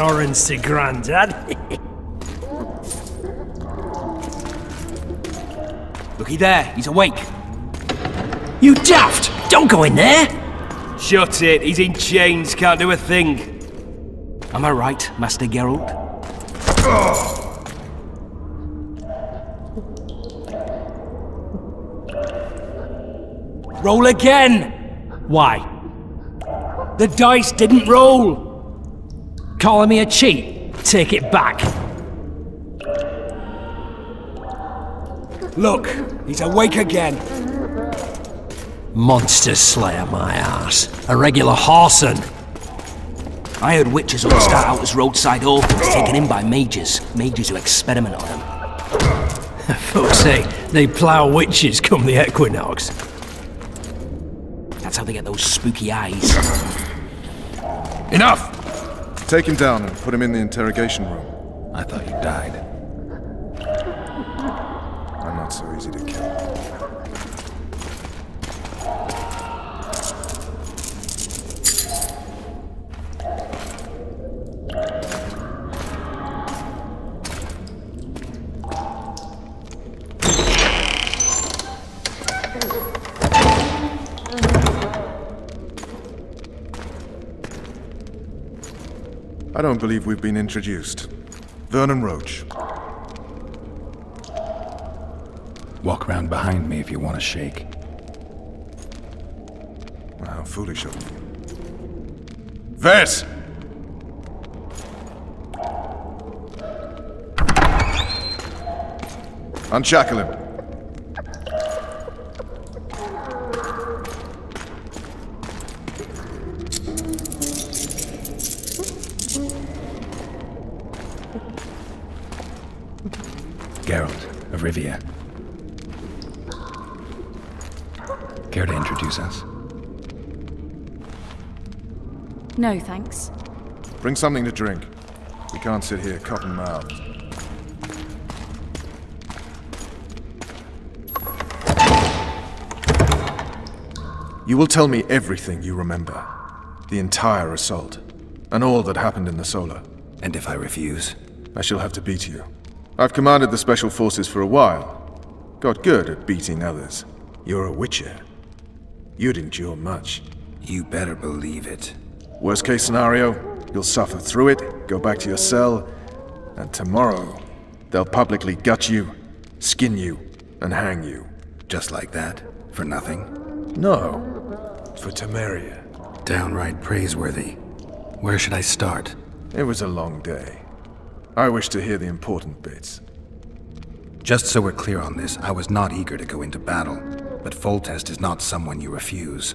orange to Grandad. Eh? Looky there, he's awake. you daft! Don't go in there! Shut it, he's in chains, can't do a thing. Am I right, Master Geralt? Roll again! Why? The dice didn't roll! Calling me a cheat? Take it back. Look, he's awake again. Monster Slayer, my ass. A regular horson. I heard witches all start out as roadside orphans taken in by mages. Mages who experiment on them. Folks say they plough witches come the equinox. That's how they get those spooky eyes. Enough! Take him down and put him in the interrogation room. I thought you died. I'm not so easy to I don't believe we've been introduced. Vernon Roche. Walk around behind me if you want to shake. How foolish of me. Ves! Unshackle him. No, thanks. Bring something to drink. We can't sit here cotton mouthed. You will tell me everything you remember. The entire assault. And all that happened in the Solar. And if I refuse? I shall have to beat you. I've commanded the Special Forces for a while. Got good at beating others. You're a Witcher. You'd endure much. You better believe it. Worst case scenario, you'll suffer through it, go back to your cell, and tomorrow, they'll publicly gut you, skin you, and hang you. Just like that? For nothing? No, for Temeria. Downright praiseworthy. Where should I start? It was a long day. I wish to hear the important bits. Just so we're clear on this, I was not eager to go into battle, but Foltest is not someone you refuse.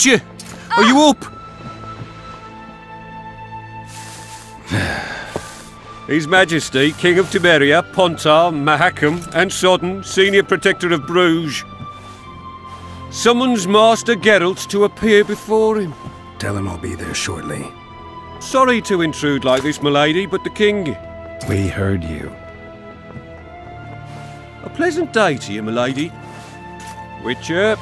Witcher, are you up? His Majesty, King of Temeria, Pontar, Mahakam, and Sodden, Senior Protector of Bruges, summons Master Geralt to appear before him. Tell him I'll be there shortly. Sorry to intrude like this, milady, but the King. We heard you. A pleasant day to you, milady. Witcher.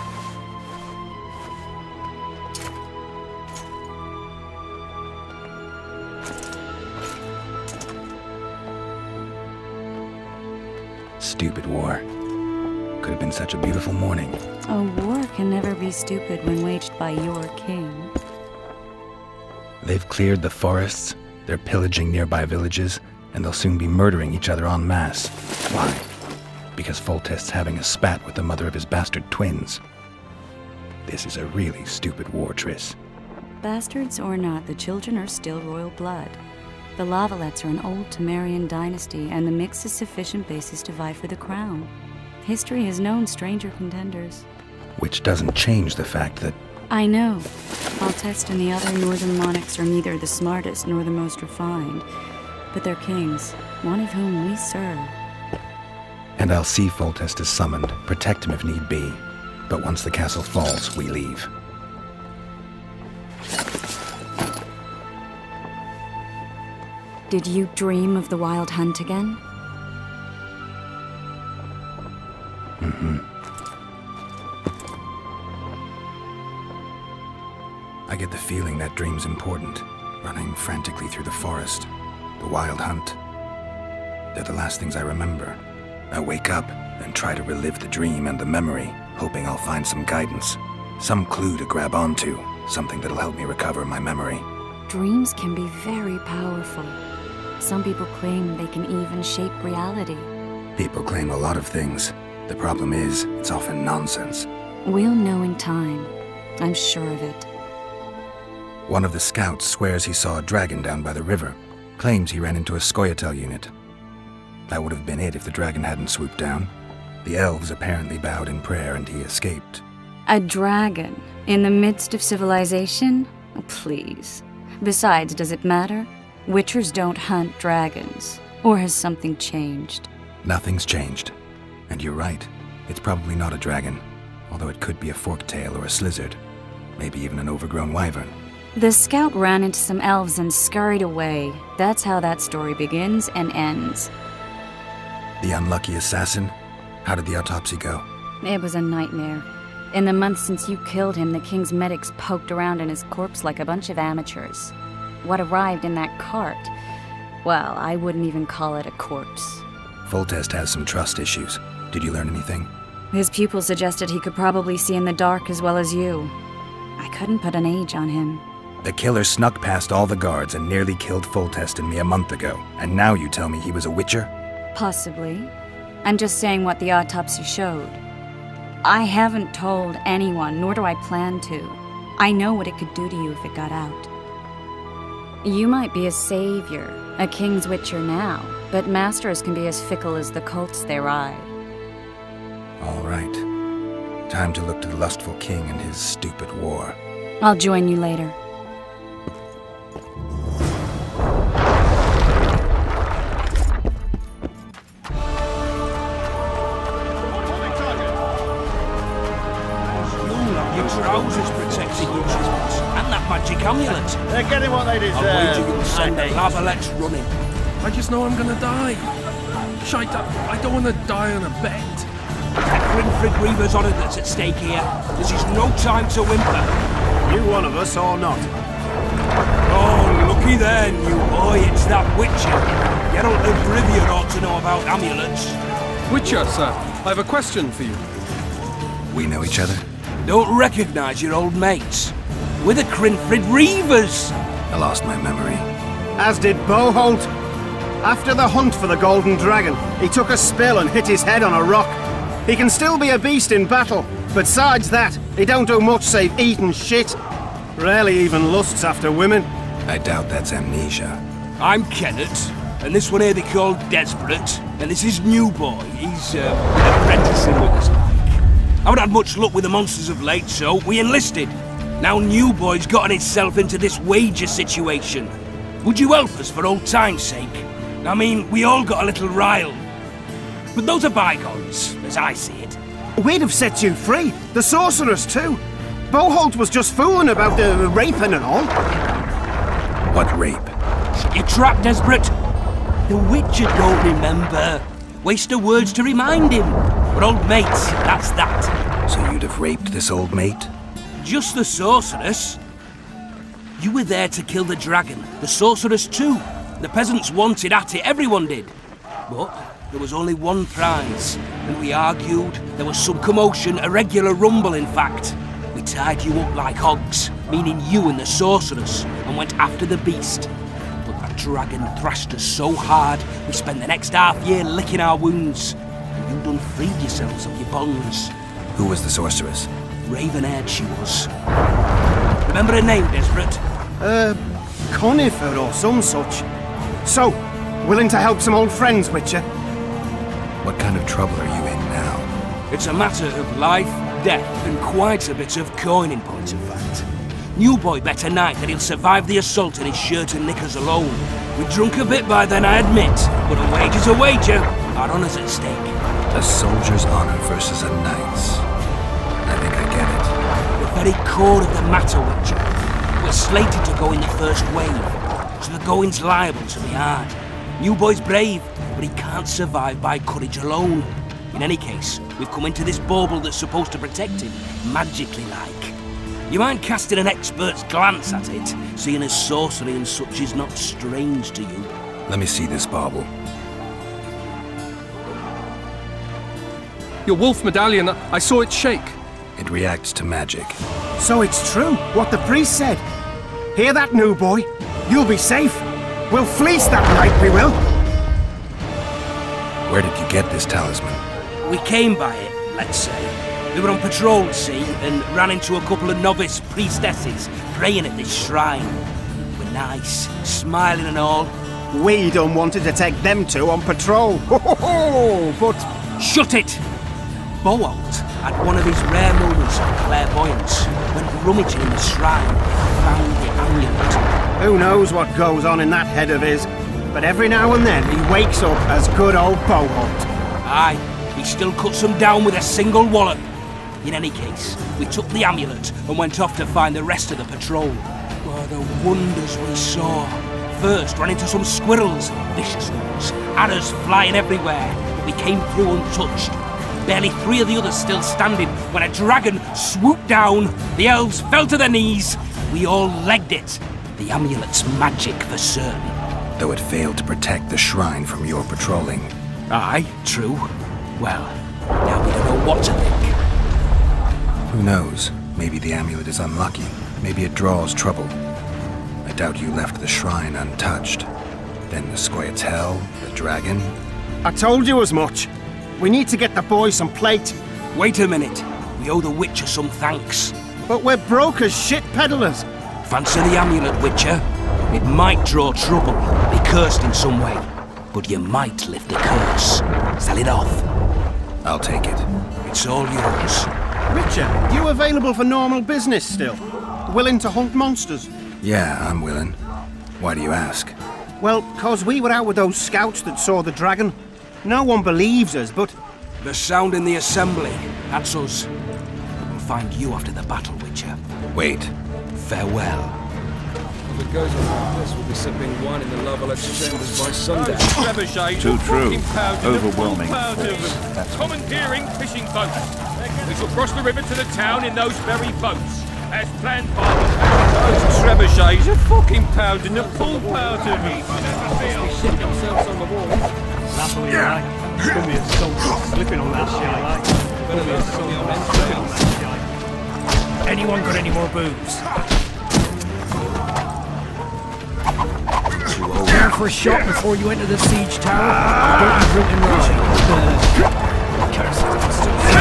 Such a beautiful morning. A war can never be stupid when waged by your king. They've cleared the forests, they're pillaging nearby villages, and they'll soon be murdering each other en masse. Why? Because Foltest's having a spat with the mother of his bastard twins. This is a really stupid war, Triss. Bastards or not, the children are still royal blood. The La Valettes are an old Temerian dynasty, and the mix is sufficient basis to vie for the crown. History has known stranger contenders. Which doesn't change the fact that I know. Foltest and the other northern monarchs are neither the smartest nor the most refined, but they're kings, one of whom we serve. And I'll see Foltest is summoned, protect him if need be. But once the castle falls, we leave. Did you dream of the wild hunt again? Mm-hmm. I get the feeling that dream's important. Running frantically through the forest. The wild hunt. They're the last things I remember. I wake up and try to relive the dream and the memory, hoping I'll find some guidance. Some clue to grab onto. Something that'll help me recover my memory. Dreams can be very powerful. Some people claim they can even shape reality. People claim a lot of things. The problem is, it's often nonsense. We'll know in time. I'm sure of it. One of the scouts swears he saw a dragon down by the river. Claims he ran into a Scoia'tael unit. That would have been it if the dragon hadn't swooped down. The elves apparently bowed in prayer and he escaped. A dragon? In the midst of civilization? Oh, please. Besides, does it matter? Witchers don't hunt dragons. Or has something changed? Nothing's changed. And you're right. It's probably not a dragon. Although it could be a forktail or a slizzard. Maybe even an overgrown wyvern. The scout ran into some elves and scurried away. That's how that story begins and ends. The unlucky assassin? How did the autopsy go? It was a nightmare. In the months since you killed him, the king's medics poked around in his corpse like a bunch of amateurs. What arrived in that cart? Well, I wouldn't even call it a corpse. Foltest has some trust issues. Did you learn anything? His pupil suggested he could probably see in the dark as well as you. I couldn't put an age on him. The killer snuck past all the guards and nearly killed Foltest and me a month ago. And now you tell me he was a witcher? Possibly. I'm just saying what the autopsy showed. I haven't told anyone, nor do I plan to. I know what it could do to you if it got out. You might be a savior, a king's witcher now, but masters can be as fickle as the colts they ride. All right. Time to look to the lustful king and his stupid war. I'll join you later. Your trousers protecting you, Jesus. And that magic amulet. They're getting what they I'm deserve. wagering you'll send the La Valettes running. I just know I'm gonna die. Shite, I I don't wanna die on a bet. Crinfrid Reaver's honour that's at stake here. This is no time to whimper. You one of us or not? Oh, looky there, new boy. It's that Witcher. Geralt of Rivia ought to know about amulets. Witcher, sir, I have a question for you. We know each other? Don't recognise your old mates. We're the Crinfrid Reavers. I lost my memory. As did Boholt. After the hunt for the Golden Dragon, he took a spill and hit his head on a rock. He can still be a beast in battle, but besides that, he don't do much save eat and shit. Rarely even lusts after women. I doubt that's amnesia. I'm Kenneth, and this one here they call Desperate, and this is New Boy. He's uh, apprenticing with us like. I haven't had much luck with the monsters of late, so we enlisted. Now New Boy's gotten himself into this wager situation. Would you help us for old time's sake? I mean, we all got a little riled. But those are bygones, as I see it. We'd have set you free. The sorceress, too. Boholt was just fooling about the raping and all. What rape? Shut your trap, Desperate. The Witcher don't remember. Waste of words to remind him. But old mates, that's that. So you'd have raped this old mate? Just the sorceress. You were there to kill the dragon. The sorceress too. The peasants wanted at it, everyone did. But there was only one prize, and we argued. There was some commotion, a regular rumble, in fact. We tied you up like hogs, meaning you and the sorceress, and went after the beast. But that dragon thrashed us so hard, we spent the next half year licking our wounds. And you done freed yourselves of your bonds. Who was the sorceress? Raven-haired she was. Remember her name, Desperate? Uh, Yennefer or some such. So, willing to help some old friends, Witcher? What kind of trouble are you in now? It's a matter of life, death, and quite a bit of coin in point of fact. New boy bet tonight that he'll survive the assault in his shirt and knickers alone. We drunk a bit by then, I admit, but a wager's a wager. Our honour's at stake. A soldier's honor versus a knight's. I think I get it. The very core of the matter, Witcher. We're slated to go in the first wave, so the going's liable to be hard. New boy's brave, but he can't survive by courage alone. In any case, we've come into this bauble that's supposed to protect him, magically like. You mind casting an expert's glance at it, seeing as sorcery and such is not strange to you? Let me see this bauble. Your wolf medallion, I saw it shake. It reacts to magic. So it's true, what the priest said. Hear that, new boy? You'll be safe. We'll fleece that night, we will. Where did you get this talisman? We came by it, let's say. We were on patrol, see, and ran into a couple of novice priestesses praying at this shrine. We're nice, smiling and all. We don't wanted to take them two on patrol. Ho, ho, ho, but Shut it! Boholt had one of his rare moments of clairvoyance when rummaging in the shrine found the amulet. who knows what goes on in that head of his. But every now and then he wakes up as good old Boholt. Aye, he still cuts them down with a single wallop. In any case, we took the amulet and went off to find the rest of the patrol. Oh, the wonders we saw. First, ran into some squirrels, vicious ones, arrows flying everywhere, but we came through untouched. Barely three of the others still standing when a dragon swooped down. The elves fell to their knees. We all legged it. The amulet's magic for certain. Though it failed to protect the shrine from your patrolling. Aye, true. Well, now we don't know what to think. Who knows? Maybe the amulet is unlucky. Maybe it draws trouble. I doubt you left the shrine untouched. Then the Scoia'tael, the dragon. I told you as much. We need to get the boys some plate. Wait a minute. We owe the Witcher some thanks. But we're broke as shit peddlers. Fancy the amulet, Witcher? It might draw trouble, be cursed in some way, but you might lift the curse. Sell it off. I'll take it. It's all yours. Witcher, you available for normal business still? Willing to hunt monsters? Yeah, I'm willing. Why do you ask? Well, cause we were out with those scouts that saw the dragon. No one believes us, but The sound in the assembly. That's us. We'll find you after the battle, Witcher. Wait. Farewell. If it goes on like this, we'll be sipping wine in the Loveless chambers by sundown. Trebuchets Too true. fucking pounding them, Overwhelming full pounding force. them. That's Commandeering fishing boats. We shall cross the river to the town in those very boats, as planned by the Those trebuchets are fucking pounding the full pound of me. Shit on. That's what you like. It's gonna be a soldier slipping on that shit, like. Better than some of men's trails. Anyone got any more booze? Care for a shot before you enter the siege tower? Don't you drink and ride?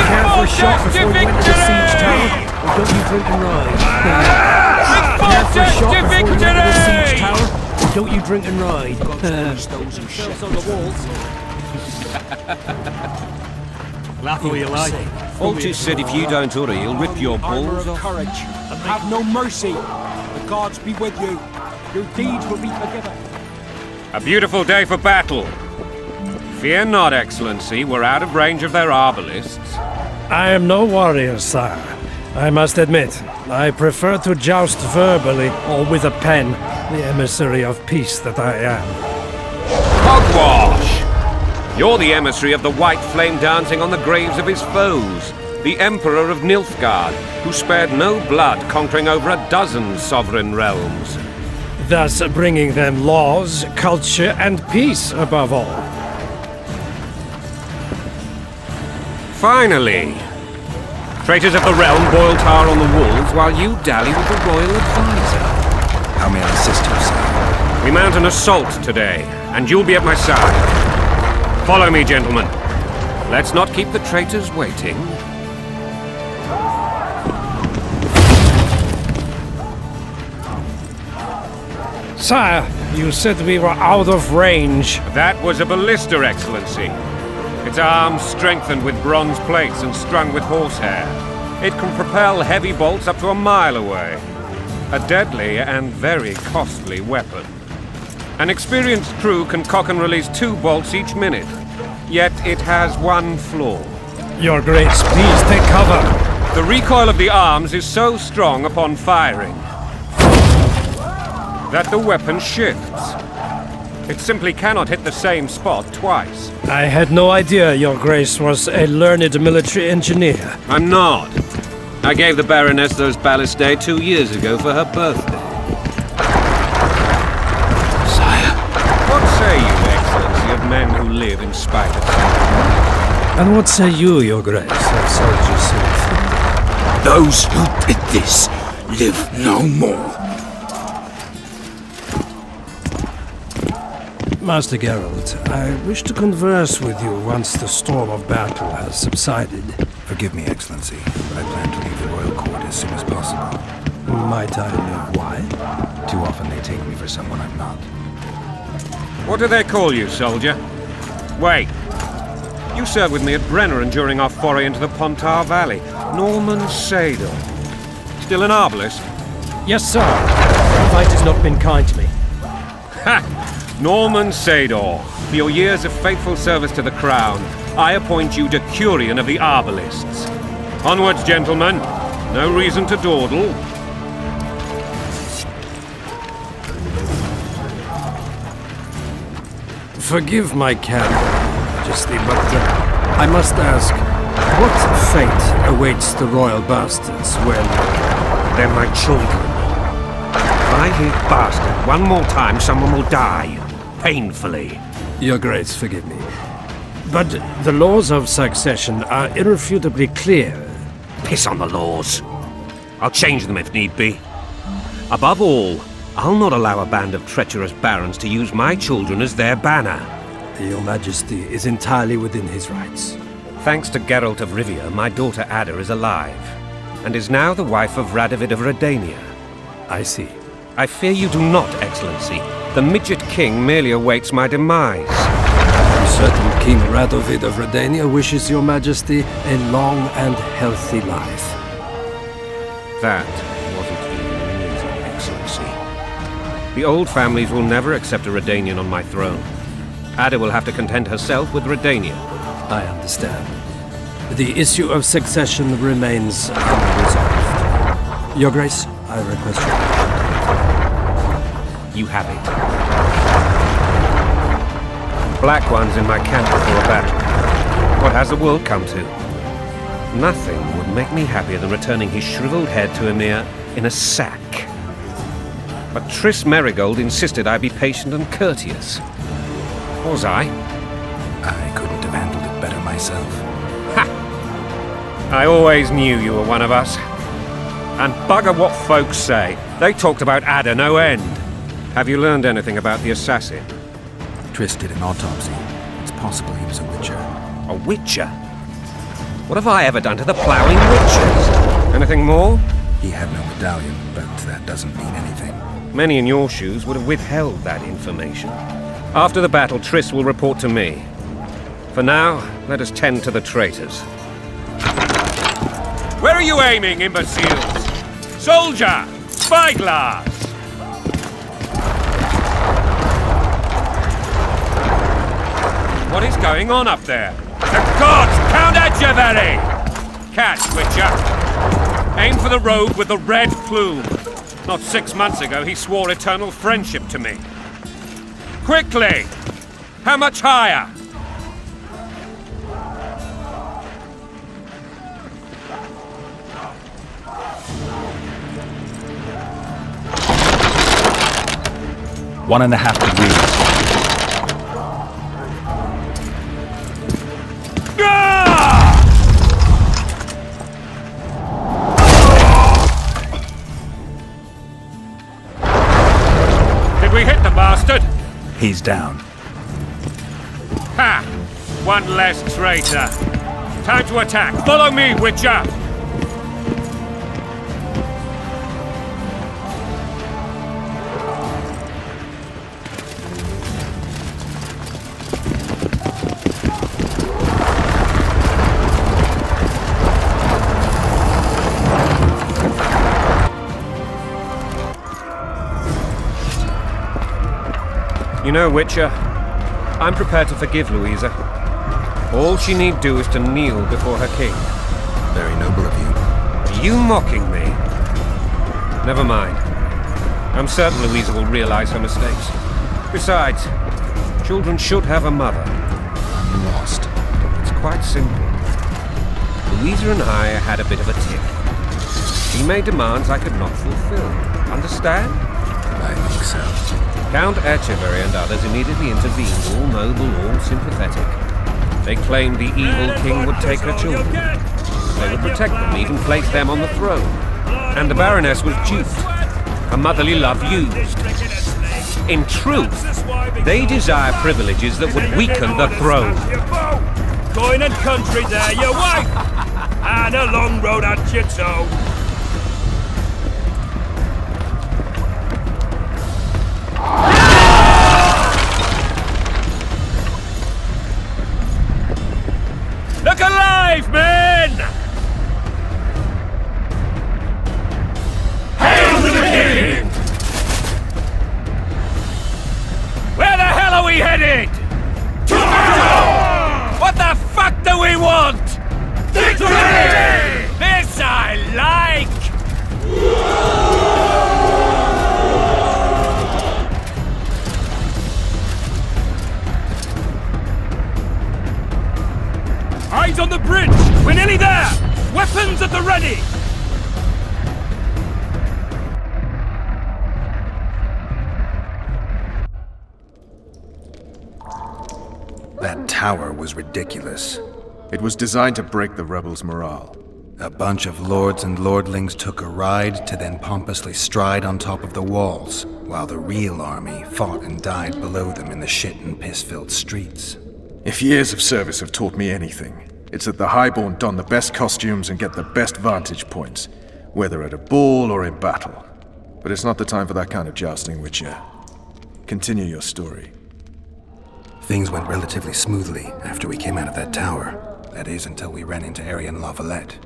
Care for a shot before you enter the siege tower? Or don't you drink and ride? Care for a shot before you enter the siege tower? Or don't you drink and ride? Themselves uh, on the walls. Laugh all you like. Altus said if you don't hurry, he'll rip your Armor balls of off. courage. Have no mercy. The gods be with you. Your deeds will be forgiven. A beautiful day for battle. Fear not, Excellency, we're out of range of their arbalists. I am no warrior, sire. I must admit, I prefer to joust verbally or with a pen, the emissary of peace that I am. Hogwash! You're the emissary of the white flame dancing on the graves of his foes. The Emperor of Nilfgaard, who spared no blood conquering over a dozen sovereign realms. thus bringing them laws, culture, and peace above all. Finally! Traitors of the realm boil tar on the walls while you dally with the royal advisor. How may I assist you, sir? We mount an assault today, and you'll be at my side. Follow me, gentlemen. Let's not keep the traitors waiting. Sire, you said we were out of range. That was a ballista, Excellency. Its arms strengthened with bronze plates and strung with horsehair. It can propel heavy bolts up to a mile away. A deadly and very costly weapon. An experienced crew can cock and release two bolts each minute. Yet it has one flaw. Your Grace, please take cover. The recoil of the arms is so strong upon firing that the weapon shifts. It simply cannot hit the same spot twice. I had no idea Your Grace was a learned military engineer. I'm not. I gave the Baroness those ballistae two years ago for her birthday. Sire. What say you, Excellency, of men who live in spite of something? And what say you, Your Grace, of soldiers who Those who did this live no more. Master Geralt, I wish to converse with you once the storm of battle has subsided. Forgive me, Excellency, but I plan to leave the royal court as soon as possible. Might I know why? Too often they take me for someone I'm not. What do they call you, soldier? Wait. You served with me at Brenneran during our foray into the Pontar Valley. Norman Sador. Still an arbalist? Yes, sir. The fight has not been kind to me. Ha! Norman Sador, for your years of faithful service to the Crown, I appoint you Decurion of the Arbalists. Onwards, gentlemen. No reason to dawdle. Forgive my candor, Majesty, but uh, I must ask, what fate awaits the royal bastards when... They're my children. If I hear bastard one more time, someone will die. Painfully. Your Grace, forgive me. But the laws of succession are irrefutably clear. Piss on the laws. I'll change them if need be. Above all, I'll not allow a band of treacherous barons to use my children as their banner. Your Majesty is entirely within his rights. Thanks to Geralt of Rivia, my daughter Ada is alive, and is now the wife of Radovid of Redania. I see. I fear you do not, Excellency. The Midget King merely awaits my demise. I'm certain King Radovid of Redania wishes your Majesty a long and healthy life. That wasn't even amusing, Excellency. The old families will never accept a Redanian on my throne. Ada will have to content herself with Redania. I understand. The issue of succession remains unresolved. Your Grace, I request you. You have it. Black ones in my camp before a battle. What has the world come to? Nothing would make me happier than returning his shriveled head to Emhyr in a sack. But Triss Merigold insisted I be patient and courteous. Was I? I couldn't have handled it better myself. Ha! I always knew you were one of us. And bugger what folks say. They talked about Ada no end. Have you learned anything about the assassin? Triss did an autopsy. It's possible he was a witcher. A witcher? What have I ever done to the ploughing witches? Anything more? He had no medallion, but that doesn't mean anything. Many in your shoes would have withheld that information. After the battle, Triss will report to me. For now, let us tend to the traitors. Where are you aiming, imbeciles? Soldier! Spyglass! What is going on up there? The gods! Count Etcheverry! Catch, Witcher! Aim for the rogue with the red plume. Not six months ago, he swore eternal friendship to me. Quickly! How much higher? One and a half degrees. He's down. Ha! One less traitor. Time to attack. Follow me, Witcher! You know, Witcher, I'm prepared to forgive Louisa. All she need do is to kneel before her king. Very noble of you. Are you mocking me? Never mind. I'm certain Louisa will realize her mistakes. Besides, children should have a mother. I'm lost. It's quite simple. Louisa and I had a bit of a tiff. She made demands I could not fulfill. Understand? I think so. Count Etcheverry and others immediately intervened, all noble, all sympathetic. They claimed the evil king would take her children. They would protect them, even place them on the throne. And the Baroness was duped. Her motherly love used. In truth, they desire privileges that would weaken the throne. Coin and country there, your wife! and a long road at your toe. Alive, men! It was designed to break the rebels' morale. A bunch of lords and lordlings took a ride to then pompously stride on top of the walls, while the real army fought and died below them in the shit and piss filled streets. If years of service have taught me anything, it's that the Highborn don the best costumes and get the best vantage points, whether at a ball or in battle. But it's not the time for that kind of jousting, Witcher. Continue your story. Things went relatively smoothly after we came out of that tower. That is, until we ran into Aryan La Valette.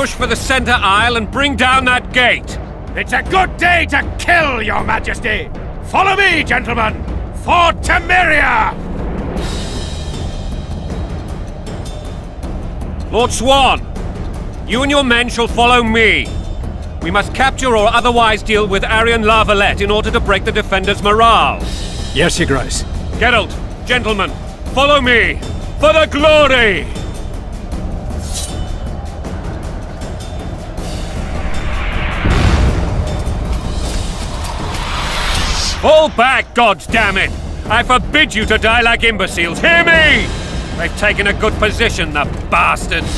Push for the center aisle and bring down that gate. It's a good day to kill, your majesty! Follow me, gentlemen! For Temeria! Lord Swan, you and your men shall follow me. We must capture or otherwise deal with Aryan La Valette in order to break the defenders' morale. Yes, Your Grace. Geralt, gentlemen, follow me for the glory! Fall back, gods damn it! I forbid you to die like imbeciles. Hear me! They've taken a good position, the bastards.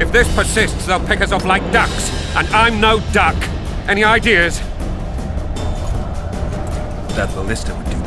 If this persists, they'll pick us off like ducks, and I'm no duck. Any ideas? That ballista would do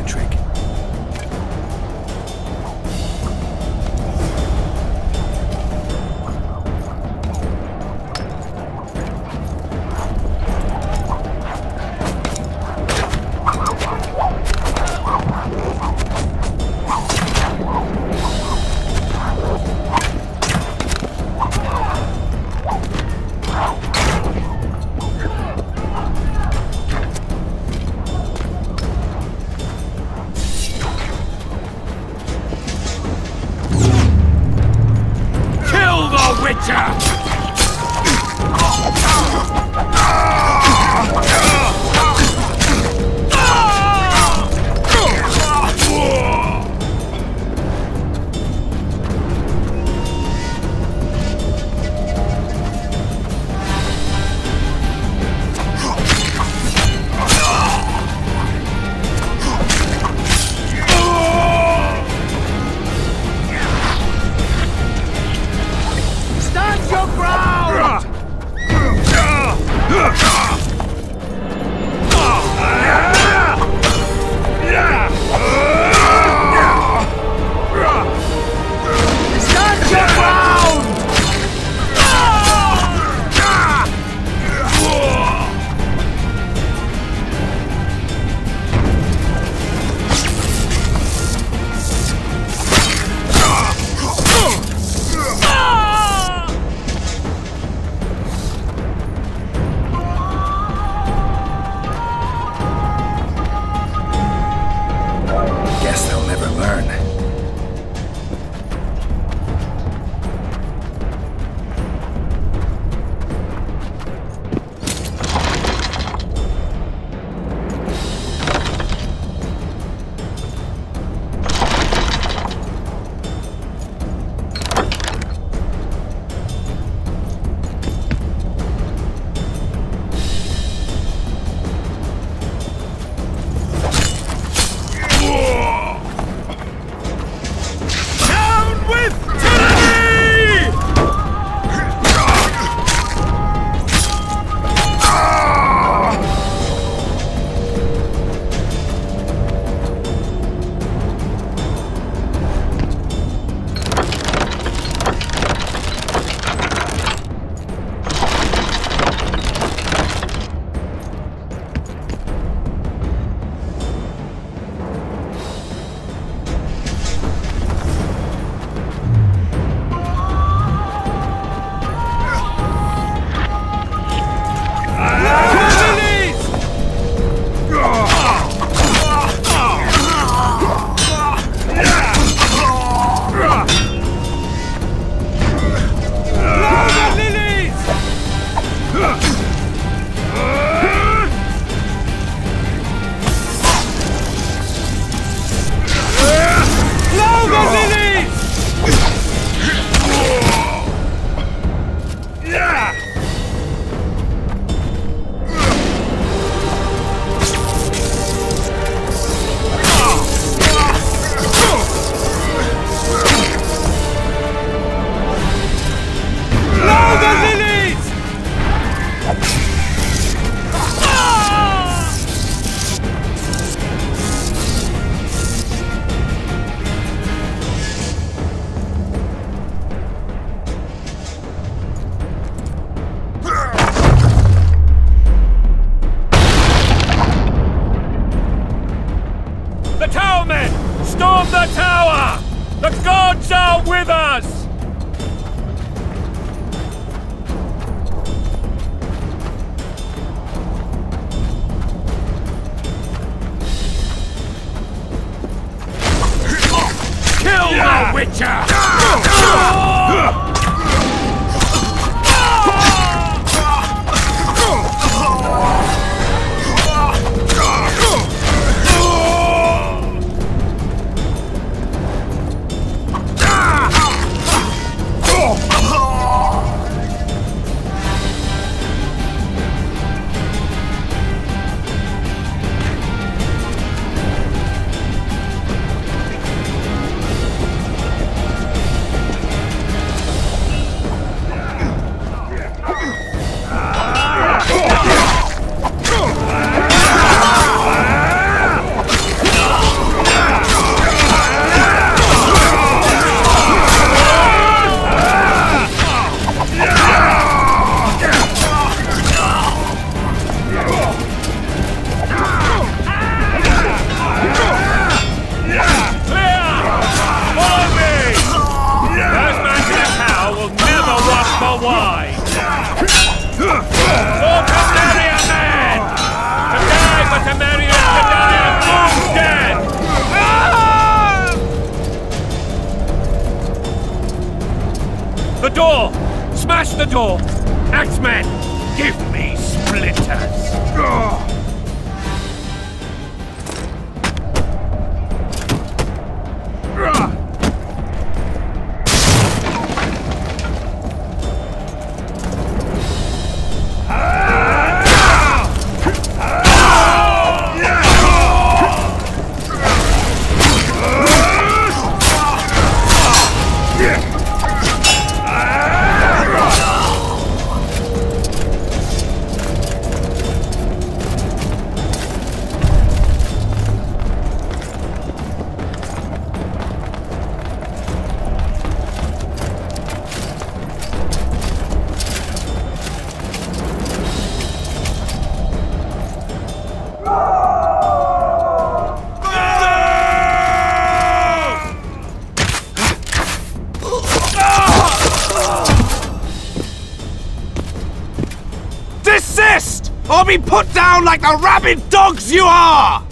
the rabid dogs you are!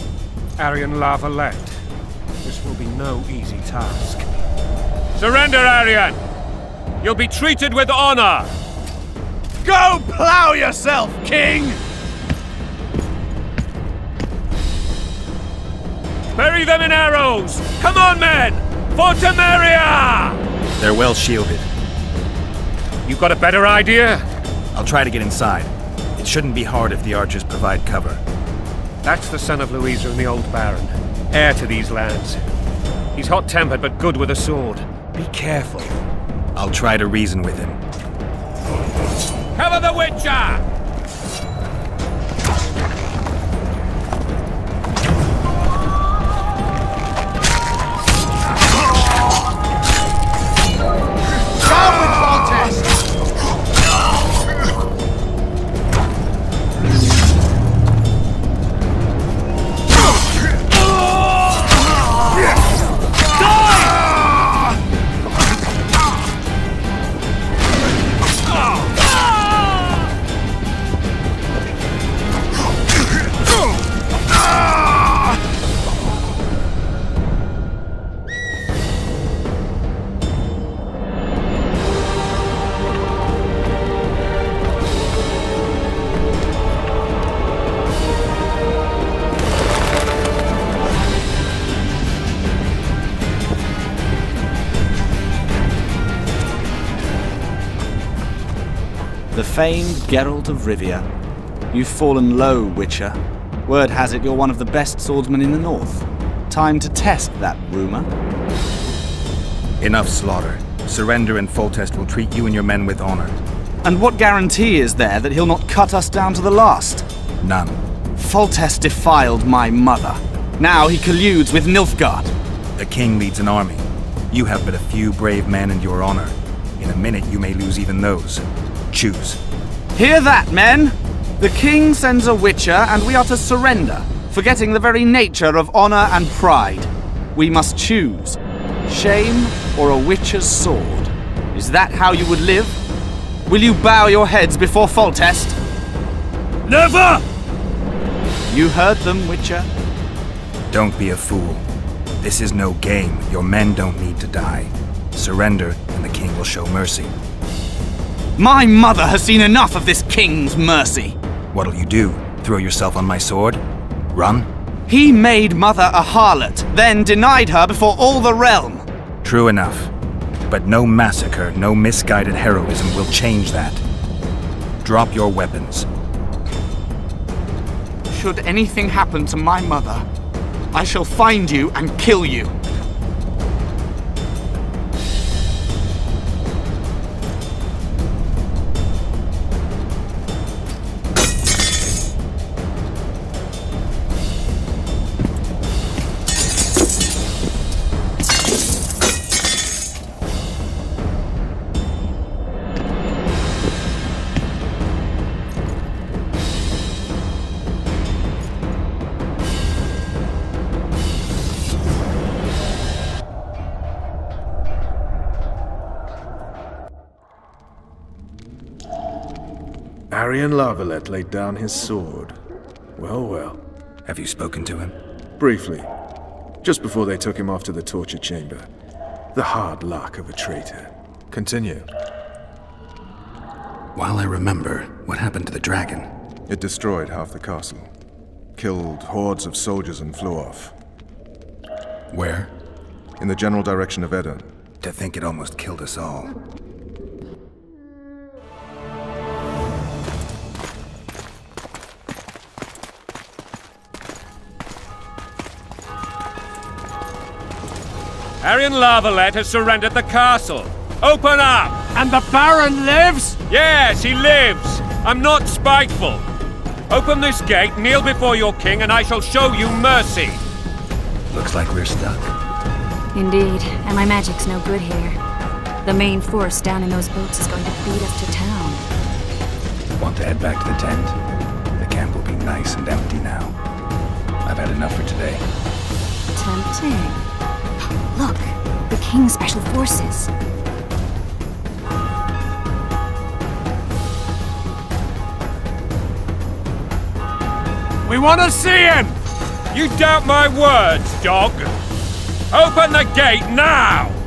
Arian Lavalette, this will be no easy task. Surrender, Aryan! You'll be treated with honor! Go plow yourself, King! Bury them in arrows! Come on, men! For Temeria! They're well shielded. You've got a better idea? I'll try to get inside. It shouldn't be hard if the archers provide cover. That's the son of Louisa and the old Baron, heir to these lands. He's hot-tempered but good with a sword. Be careful. I'll try to reason with him. Cover the Witcher! Famed Geralt of Rivia. You've fallen low, Witcher. Word has it you're one of the best swordsmen in the north. Time to test that rumor. Enough slaughter. Surrender and Foltest will treat you and your men with honor. And what guarantee is there that he'll not cut us down to the last? None. Foltest defiled my mother. Now he colludes with Nilfgaard. The king leads an army. You have but a few brave men and your honor. In a minute, you may lose even those. Choose. Hear that, men! The king sends a witcher, and we are to surrender, forgetting the very nature of honor and pride. We must choose. Shame or a witcher's sword? Is that how you would live? Will you bow your heads before Foltest? Never! You heard them, Witcher. Don't be a fool. This is no game. Your men don't need to die. Surrender, and the king will show mercy. My mother has seen enough of this king's mercy. What'll you do? Throw yourself on my sword? Run? He made mother a harlot, then denied her before all the realm. True enough. But no massacre, no misguided heroism will change that. Drop your weapons. Should anything happen to my mother, I shall find you and kill you. Aryan La Valette laid down his sword. Well, well. Have you spoken to him? Briefly. Just before they took him off to the torture chamber. The hard luck of a traitor. Continue. While I remember, what happened to the dragon? It destroyed half the castle. Killed hordes of soldiers and flew off. Where? In the general direction of Edon. To think it almost killed us all. Aryan La Valette has surrendered the castle. Open up! And the Baron lives? Yes, he lives. I'm not spiteful. Open this gate, kneel before your king, and I shall show you mercy. Looks like we're stuck. Indeed, and my magic's no good here. The main force down in those boats is going to beat us to town. Want to head back to the tent? The camp will be nice and empty now. I've had enough for today. Tempting. Look, the King's Special Forces. We want to see him! You doubt my words, dog? Open the gate now!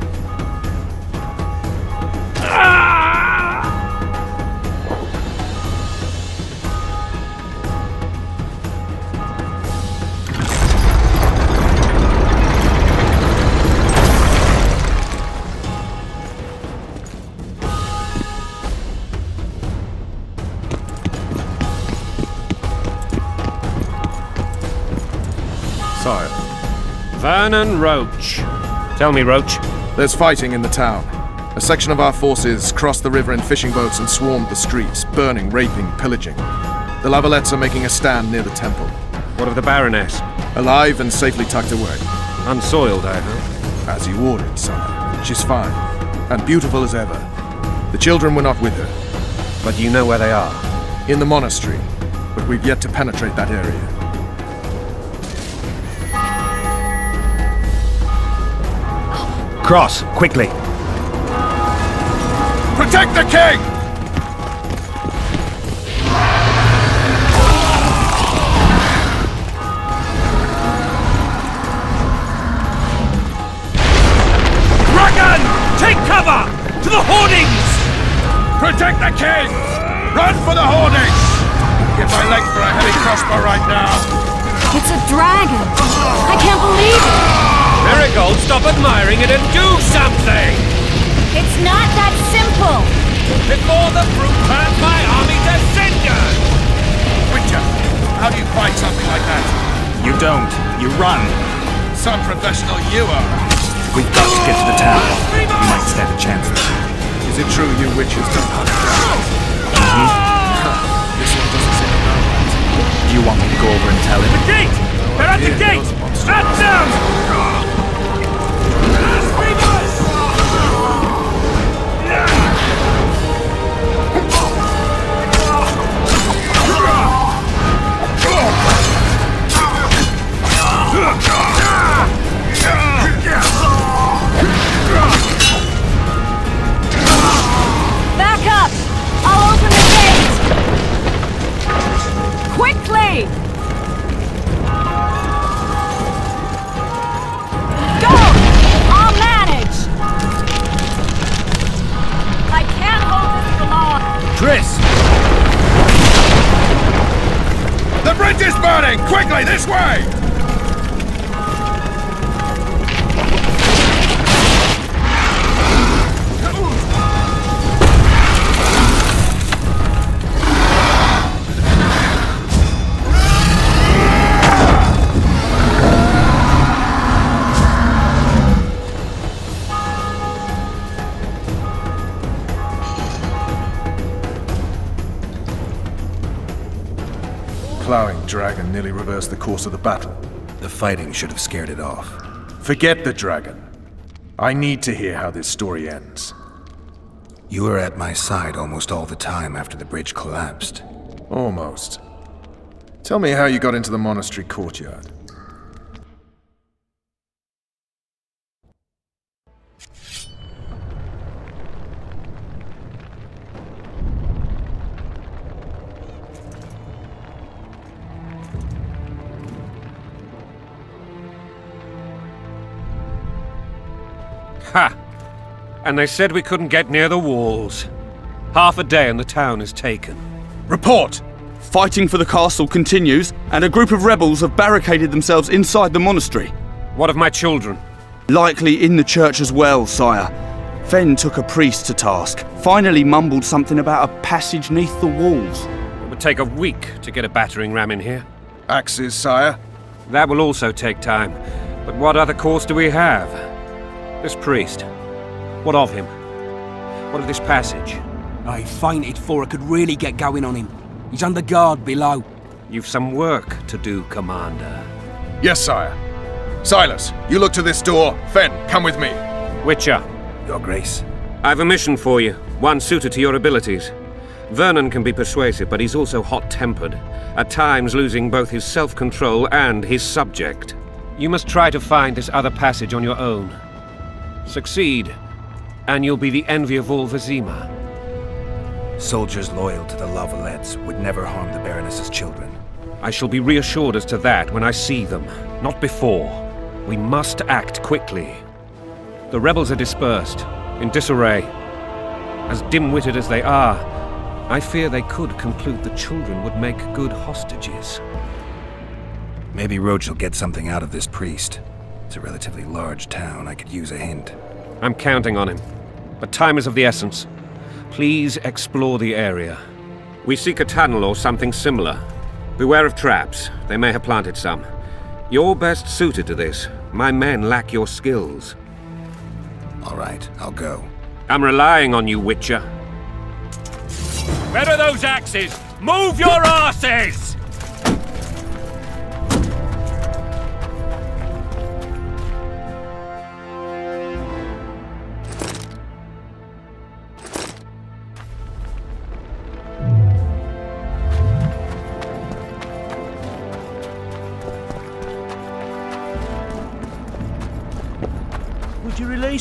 Vernon Roche. Tell me, Roche. There's fighting in the town. A section of our forces crossed the river in fishing boats and swarmed the streets, burning, raping, pillaging. The La Valettes are making a stand near the temple. What of the Baroness? Alive and safely tucked away. Unsoiled, I hope. As you ordered, sire. She's fine. And beautiful as ever. The children were not with her. But you know where they are? In the monastery. But we've yet to penetrate that area. Cross, quickly! Protect the king! Dragon! Take cover! To the hoardings! Protect the king! Run for the hoardings! Get my leg for a heavy crossbow right now! It's a dragon! I can't believe it! Merigold, stop admiring it and do something! It's not that simple! Before the brute turns my army to cinder! Witcher, how do you fight something like that? You don't. You run. Some professional you are. We've got to get to the town. Ah, we might stand a chance. Is it true you witches don't hunt mm-hmm. dragons? this one doesn't seem. Do you want me to go over and tell him? The gate! They're at the Back up! I'll open the gate! Quickly! Go! I'll manage! I can't hold this for long. The bridge is burning! Quickly, this way! Nearly reversed the course of the battle. The fighting should have scared it off. Forget the dragon. I need to hear how this story ends. You were at my side almost all the time after the bridge collapsed. Almost. Tell me how you got into the monastery courtyard. Ha! And they said we couldn't get near the walls. Half a day and the town is taken. Report! Fighting for the castle continues, and a group of rebels have barricaded themselves inside the monastery. What of my children? Likely in the church as well, sire. Fen took a priest to task, finally mumbled something about a passage neath the walls. It would take a week to get a battering ram in here. Axes, sire? That will also take time. But what other course do we have? This priest. What of him? What of this passage? I fainted before I could really get going on him. He's under guard below. You've some work to do, Commander. Yes, sire. Silas, you look to this door. Fen, come with me. Witcher. Your Grace. I've a mission for you, one suited to your abilities. Vernon can be persuasive, but he's also hot-tempered, at times losing both his self-control and his subject. You must try to find this other passage on your own. Succeed, and you'll be the envy of all Vizima. Soldiers loyal to the La Valettes would never harm the Baroness's children. I shall be reassured as to that when I see them, not before. We must act quickly. The rebels are dispersed, in disarray. As dim-witted as they are, I fear they could conclude the children would make good hostages. Maybe Roche will get something out of this priest. It's a relatively large town. I could use a hint. I'm counting on him. But time is of the essence. Please explore the area. We seek a tunnel or something similar. Beware of traps. They may have planted some. You're best suited to this. My men lack your skills. All right, I'll go. I'm relying on you, Witcher. Where are those axes? Move your asses!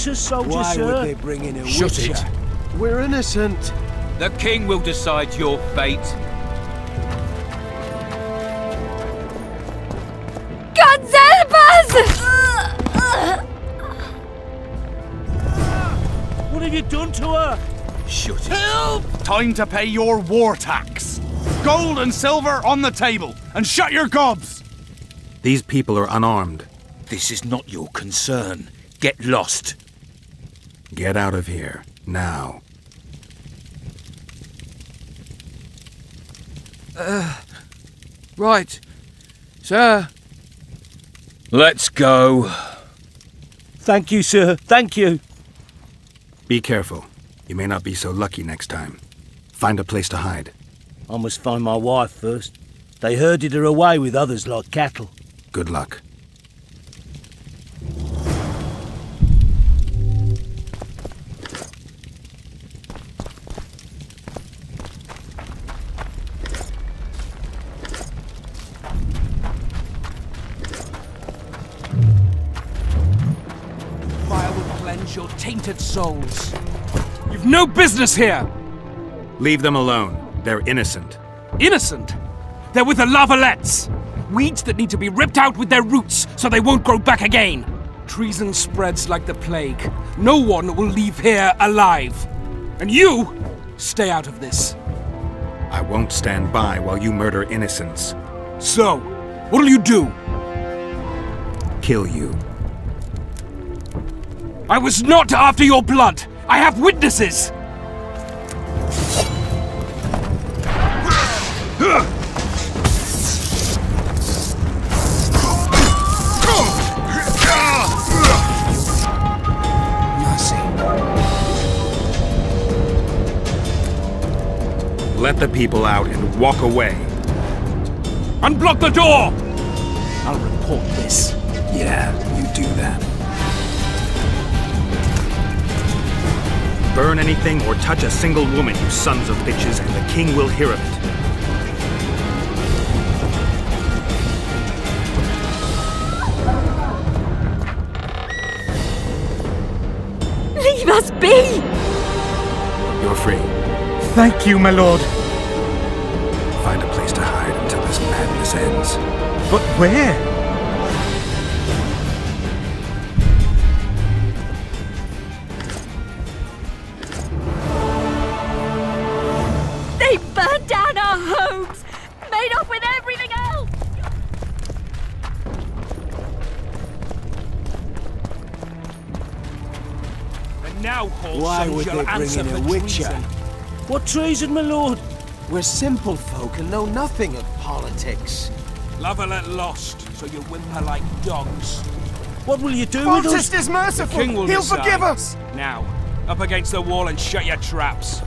Would you release us, soldier, Why sir? would they bring in a Shut witcher? it. We're innocent. The king will decide your fate. God help us! What have you done to her? Shut it. Help! Time to pay your war tax. Gold and silver on the table, and shut your gobs! These people are unarmed. This is not your concern. Get lost. Get out of here, now. Uh, right. Sir. Let's go. Thank you, sir. Thank you. Be careful. You may not be so lucky next time. Find a place to hide. I must find my wife first. They herded her away with others like cattle. Good luck. Your tainted souls. You've no business here! Leave them alone. They're innocent. Innocent! They're with the La Valettes! Weeds that need to be ripped out with their roots so they won't grow back again! Treason spreads like the plague. No one will leave here alive. And you, stay out of this. I won't stand by while you murder innocents. So, what'll you do? Kill you. I was not after your blood! I have witnesses! Let the people out and walk away. Unblock the door! I'll report this. Yeah, you do that. Burn anything or touch a single woman, you sons of bitches, and the king will hear of it. Leave us be! You're free. Thank you, my lord. Find a place to hide until this madness ends. But where? Would shall they bring answer in a for witcher? treason. What treason, my lord? We're simple folk and know nothing of politics. Love her let lost, so you whimper like dogs. What will you do with us? Is merciful. The king will He'll decide. forgive us. Now, up against the wall and shut your traps.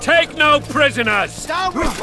Take no prisoners. Down with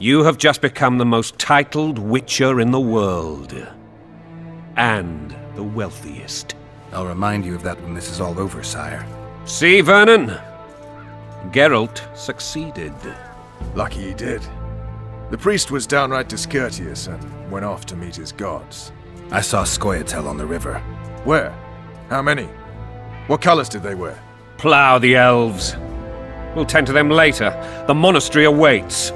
You have just become the most titled witcher in the world. And the wealthiest. I'll remind you of that when this is all over, sire. See, Vernon? Geralt succeeded. Lucky he did. The priest was downright discourteous and went off to meet his gods. I saw Scoia'tael on the river. Where? How many? What colors did they wear? Plough the elves. We'll tend to them later. The monastery awaits.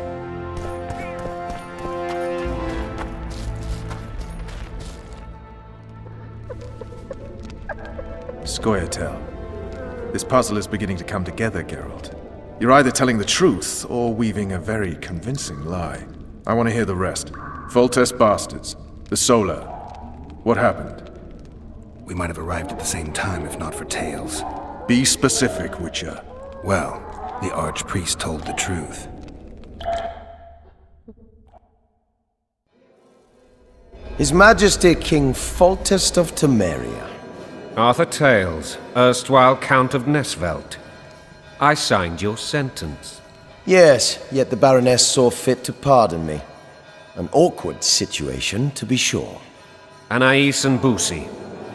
Scoia'tael. This puzzle is beginning to come together, Geralt. You're either telling the truth or weaving a very convincing lie. I want to hear the rest. Foltest bastards. The Solar. What happened? We might have arrived at the same time if not for Tailles. Be specific, Witcher. Well, the Archpriest told the truth. His Majesty King Foltest of Temeria. Arthur Tailles, erstwhile Count of Nesvelt. I signed your sentence. Yes, yet the Baroness saw fit to pardon me. An awkward situation, to be sure. Anais and Boussy,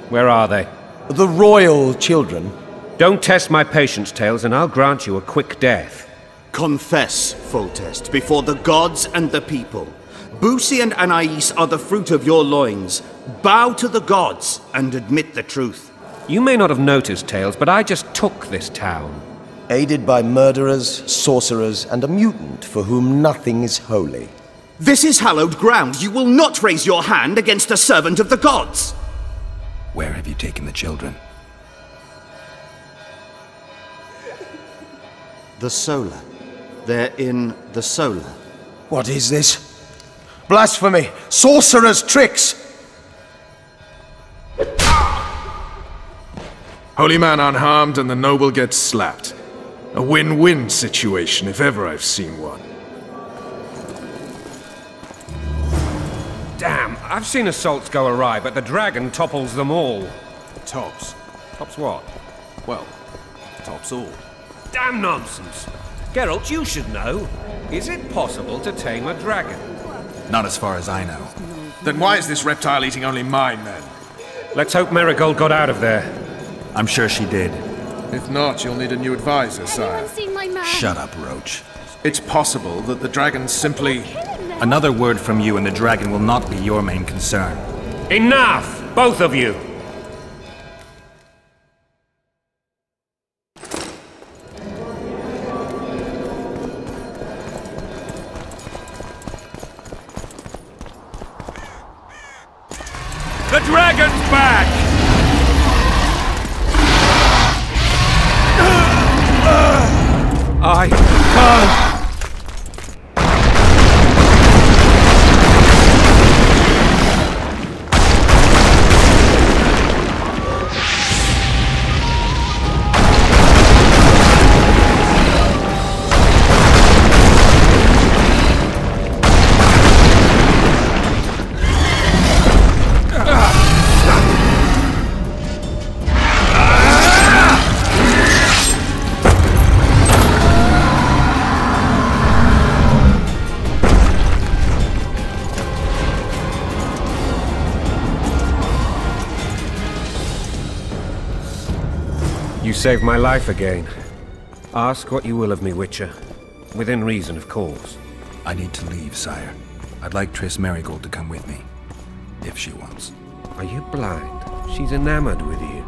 where are they? The royal children. Don't test my patience, Tailles, and I'll grant you a quick death. Confess, Foltest, before the gods and the people. Boussy and Anais are the fruit of your loins. Bow to the gods and admit the truth. You may not have noticed, Tailles, but I just took this town. Aided by murderers, sorcerers, and a mutant for whom nothing is holy. This is hallowed ground. You will not raise your hand against a servant of the gods. Where have you taken the children? The Solar. They're in the Solar. What is this? Blasphemy! Sorcerer's tricks! Holy man unharmed and the noble gets slapped. A win-win situation, if ever I've seen one. Damn, I've seen assaults go awry, but the dragon topples them all. Tops. Tops what? Well, tops all. Damn nonsense! Geralt, you should know. Is it possible to tame a dragon? Not as far as I know. Then why is this reptile eating only my men? Let's hope Merigold got out of there. I'm sure she did. If not, you'll need a new advisor, sire. seen my man? Shut up, Roche. It's possible that the dragon simply... Another word from you and the dragon will not be your main concern. Enough! Both of you! The dragon's back! I saved my life again. Ask what you will of me, Witcher. Within reason, of course. I need to leave, sire. I'd like Triss Merigold to come with me. If she wants. Are you blind? She's enamored with you.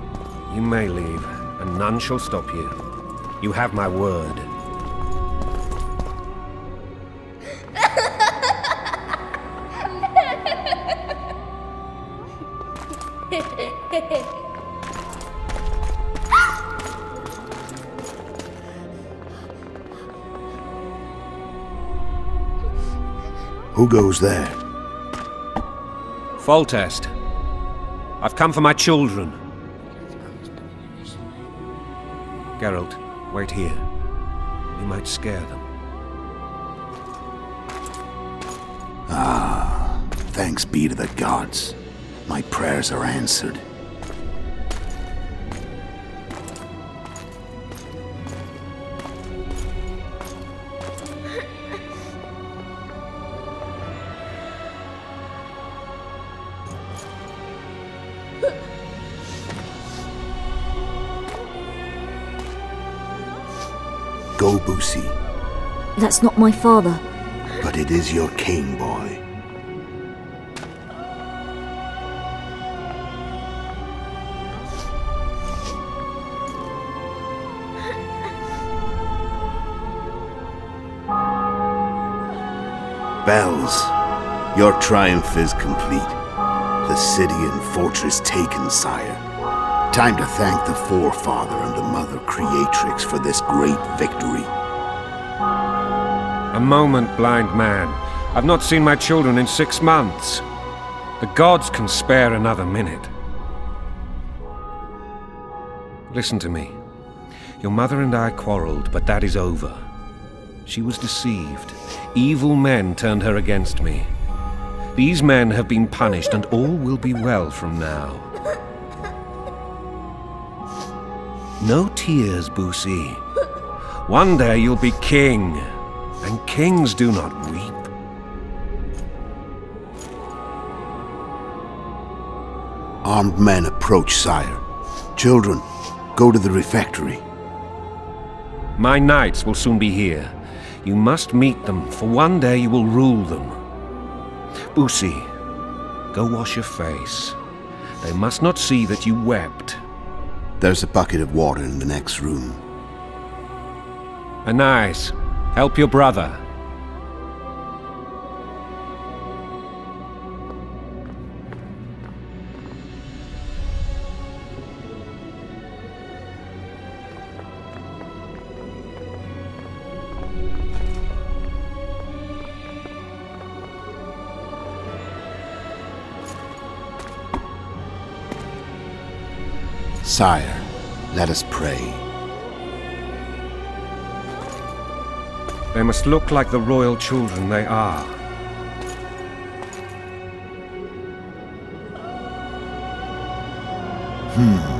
You may leave, and none shall stop you. You have my word. Who goes there? Foltest. I've come for my children. Geralt, wait here. You might scare them. Ah, thanks be to the gods. My prayers are answered. That's not my father. But it is your king, boy. Bells, your triumph is complete. The city and fortress taken, sire. Time to thank the forefather and the mother creatrix for this great victory. A moment, blind man. I've not seen my children in six months. The gods can spare another minute. Listen to me. Your mother and I quarreled, but that is over. She was deceived. Evil men turned her against me. These men have been punished, and all will be well from now. No tears, Boussy. One day you'll be king, and kings do not weep. Armed men approach, sire. Children, go to the refectory. My knights will soon be here. You must meet them, for one day you will rule them. Boussy, go wash your face. They must not see that you wept. There's a bucket of water in the next room. Anais, help your brother. Sire, let us pray. They must look like the royal children they are. Hmm.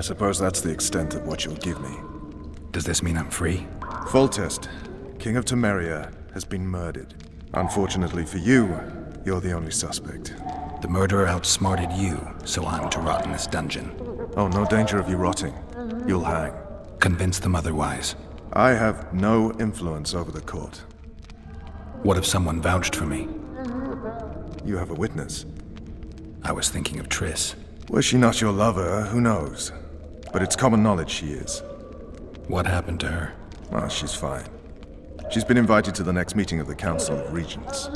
I suppose that's the extent of what you'll give me. Does this mean I'm free? Foltest, King of Temeria, has been murdered. Unfortunately for you, you're the only suspect. The murderer outsmarted you, so I'm to rot in this dungeon. Oh, no danger of you rotting. You'll hang. Convince them otherwise. I have no influence over the court. What if someone vouched for me? You have a witness. I was thinking of Triss. Was she not your lover? Who knows? But it's common knowledge she is. What happened to her? Ah, she's fine. She's been invited to the next meeting of the Council of Regents.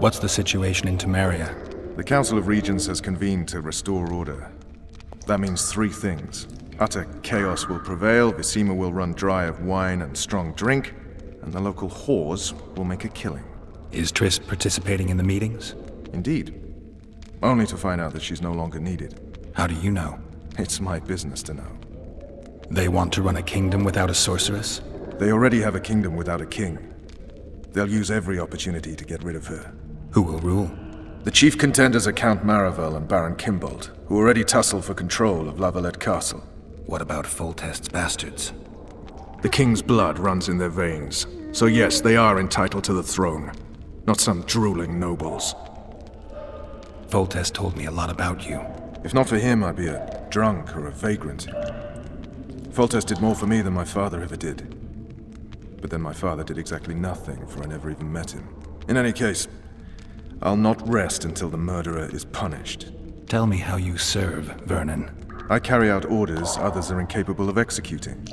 What's the situation in Temeria? The Council of Regents has convened to restore order. That means three things. Utter chaos will prevail, Vizima will run dry of wine and strong drink, and the local whores will make a killing. Is Triss participating in the meetings? Indeed. Only to find out that she's no longer needed. How do you know? It's my business to know. They want to run a kingdom without a sorceress? They already have a kingdom without a king. They'll use every opportunity to get rid of her. Who will rule? The chief contenders are Count Maravel and Baron Kimbolt, who already tussle for control of La Valette Castle. What about Foltest's bastards? The king's blood runs in their veins, so yes, they are entitled to the throne. Not some drooling nobles. Foltest told me a lot about you. If not for him, I'd be a drunk or a vagrant. Foltest did more for me than my father ever did. But then my father did exactly nothing, for I never even met him. In any case, I'll not rest until the murderer is punished. Tell me how you serve, Vernon. I carry out orders others are incapable of executing.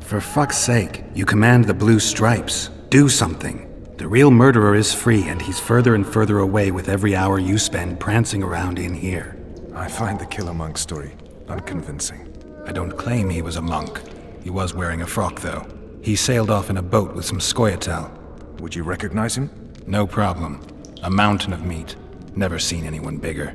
For fuck's sake, you command the Blue Stripes. Do something. The real murderer is free, and he's further and further away with every hour you spend prancing around in here. I find the Killer Monk story unconvincing. I don't claim he was a monk. He was wearing a frock, though. He sailed off in a boat with some Scoia'tael. Would you recognize him? No problem. A mountain of meat. Never seen anyone bigger.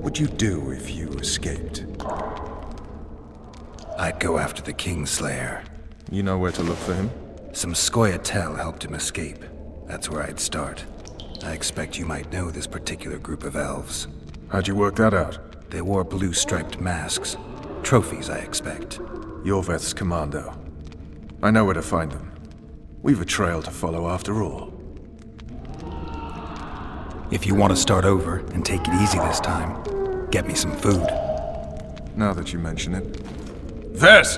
What would you do if you escaped? I'd go after the Kingslayer. You know where to look for him? Some Scoia'tael helped him escape. That's where I'd start. I expect you might know this particular group of elves. How'd you work that out? They wore blue-striped masks. Trophies, I expect. Iorveth's commando. I know where to find them. We've a trail to follow after all. If you want to start over and take it easy this time, get me some food. Now that you mention it. Vess!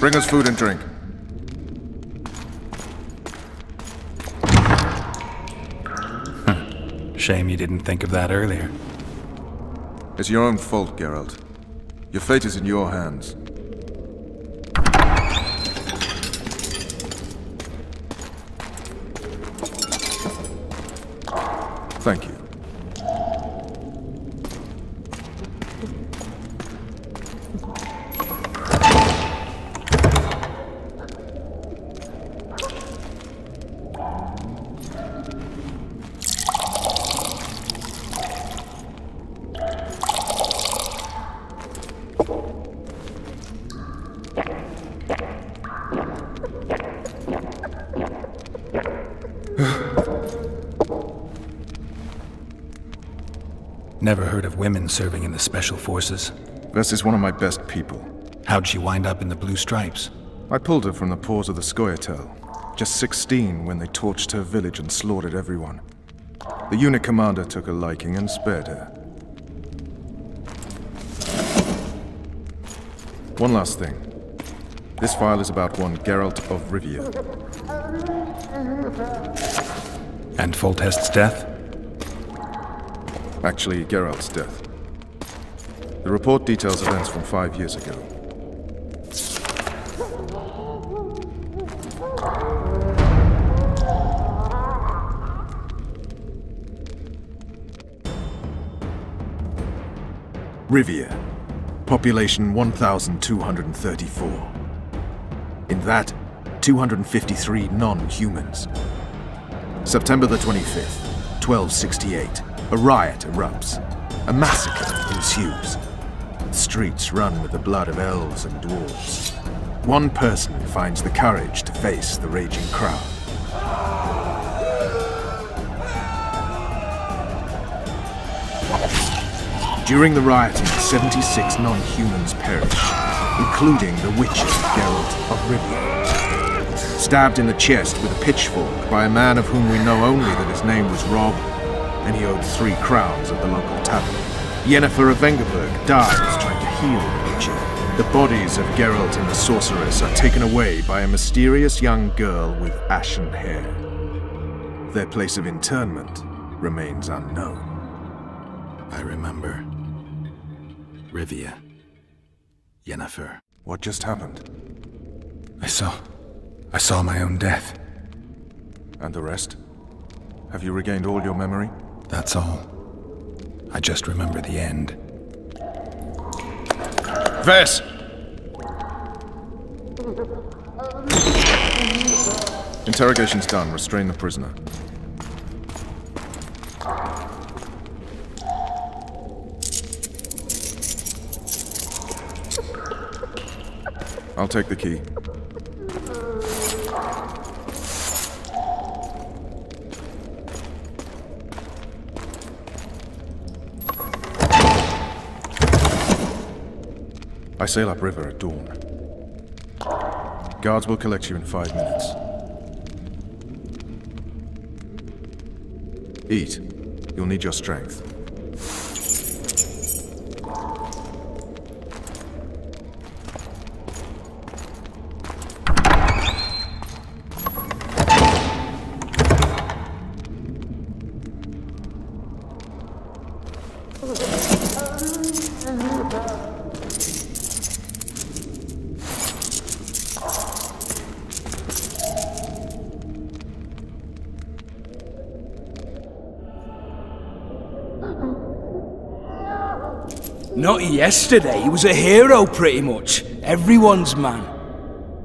Bring us food and drink. Hmm. Shame you didn't think of that earlier. It's your own fault, Geralt. Your fate is in your hands. Thank you. Never heard of women serving in the Special Forces. Vess is one of my best people. How'd she wind up in the Blue Stripes? I pulled her from the paws of the Scoia'tael. Just 16 when they torched her village and slaughtered everyone. The unit commander took a liking and spared her. One last thing. This file is about one Geralt of Rivia. And Foltest's death? Actually, Geralt's death. The report details events from five years ago. Rivia. Population 1,234. In that, 253 non-humans. September the 25th, 1268. A riot erupts. A massacre ensues. The streets run with the blood of elves and dwarves. One person finds the courage to face the raging crowd. During the rioting, 76 non-humans perish, including the Witcher, Geralt of Rivia. Stabbed in the chest with a pitchfork by a man of whom we know only that his name was Rob, and he owed three crowns at the local tavern. Yennefer of Vengerberg dies trying to heal the Witcher. The bodies of Geralt and the Sorceress are taken away by a mysterious young girl with ashen hair. Their place of interment remains unknown. I remember. Rivia. Yennefer. What just happened? I saw... I saw my own death. And the rest? Have you regained all your memory? That's all. I just remember the end. Vess! Interrogation's done. Restrain the prisoner. I'll take the key. I sail upriver at dawn. Guards will collect you in five minutes. Eat. You'll need your strength. Yesterday. He was a hero, pretty much. Everyone's man.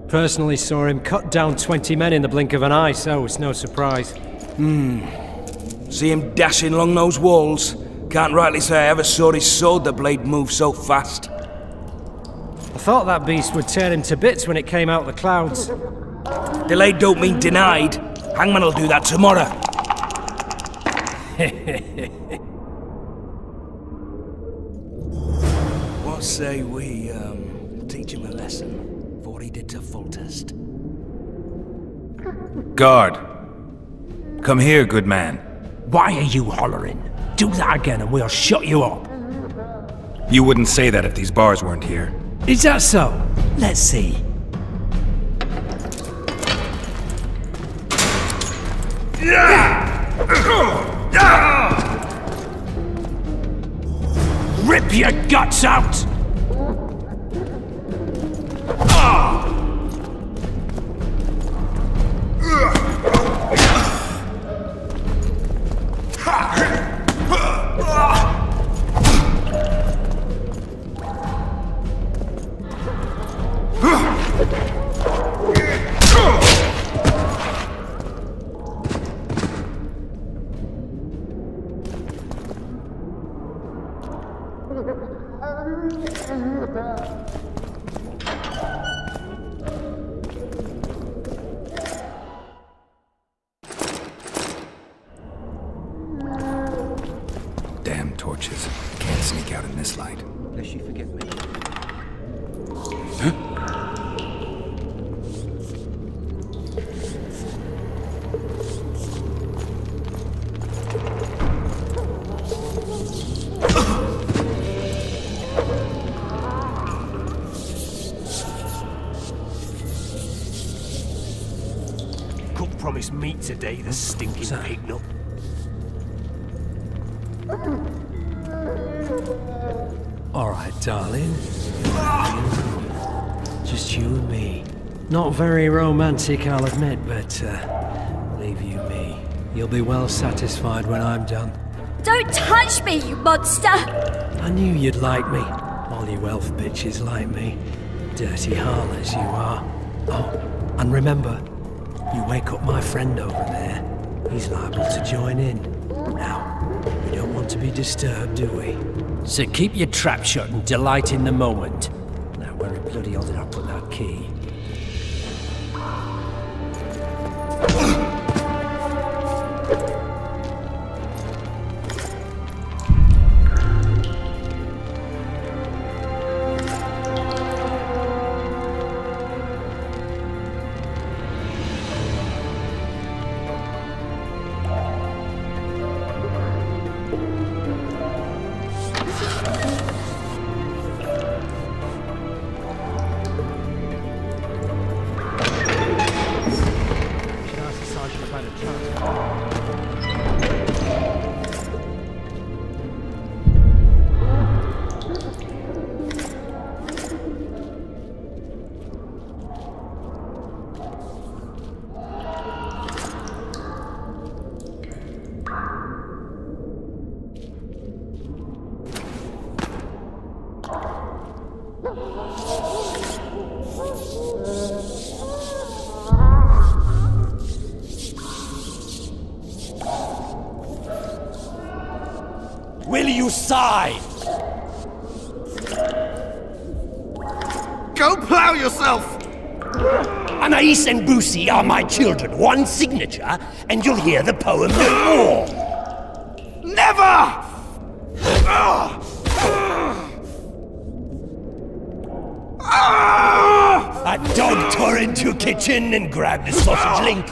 Personally saw him cut down 20 men in the blink of an eye, so it's no surprise. Hmm. See him dashing along those walls? Can't rightly say I ever saw his sword the blade move so fast. I thought that beast would tear him to bits when it came out of the clouds. Delayed don't mean denied. Hangman'll do that tomorrow. say we, um, teach him a lesson for what he did to Foltest? Guard. Come here, good man. Why are you hollering? Do that again and we'll shut you up. You wouldn't say that if these bars weren't here. Is that so? Let's see. Rip your guts out! Cook promised meat today, the stinking pig nut. All right, darling. Just you and me. Not very romantic, I'll admit, but uh, leave you me. You'll be well satisfied when I'm done. Don't touch me, you monster! I knew you'd like me. All you elf bitches like me. Dirty harlots you are. Oh, and remember, you wake up my friend over there. He's liable to join in. Now, we don't want to be disturbed, do we? So keep your trap shut and delight in the moment. Now, where in bloody hell did I put that key? Anais and Boussy are my children. One signature, and you'll hear the poem no more. Never! A dog tore into kitchen and grabbed a sausage link.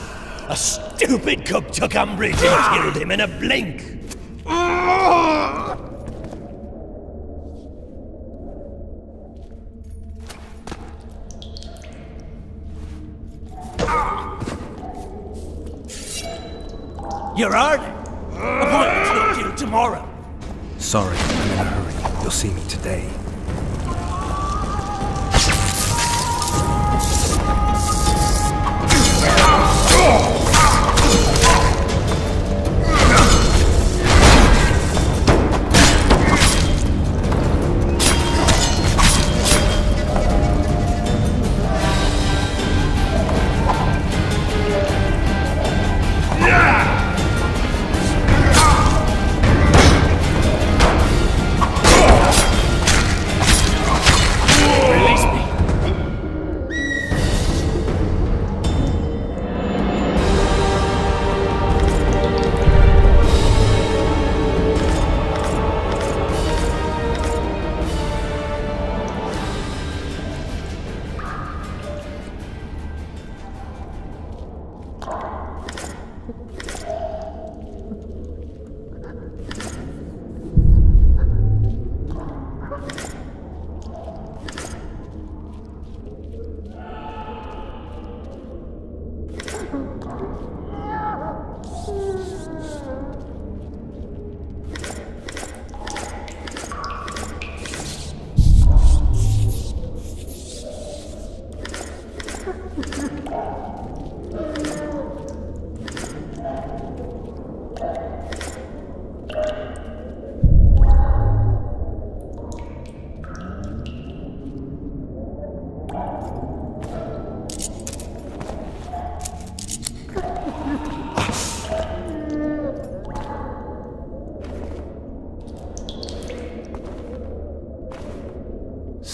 A stupid cook took umbrage and killed him in a blink. You're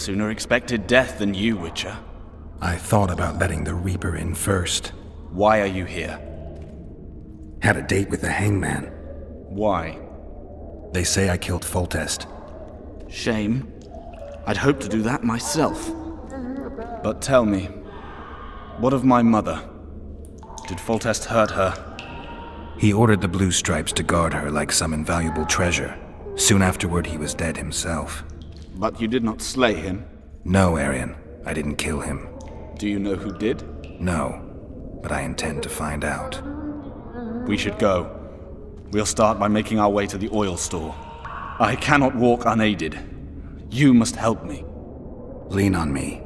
Sooner expected death than you, Witcher. I thought about letting the Reaper in first. Why are you here? Had a date with the hangman. Why? They say I killed Foltest. Shame. I'd hoped to do that myself. But tell me, what of my mother? Did Foltest hurt her? He ordered the Blue Stripes to guard her like some invaluable treasure. Soon afterward, he was dead himself. But you did not slay him. No, Aryan. I didn't kill him. Do you know who did? No. But I intend to find out. We should go. We'll start by making our way to the oil store. I cannot walk unaided. You must help me. Lean on me.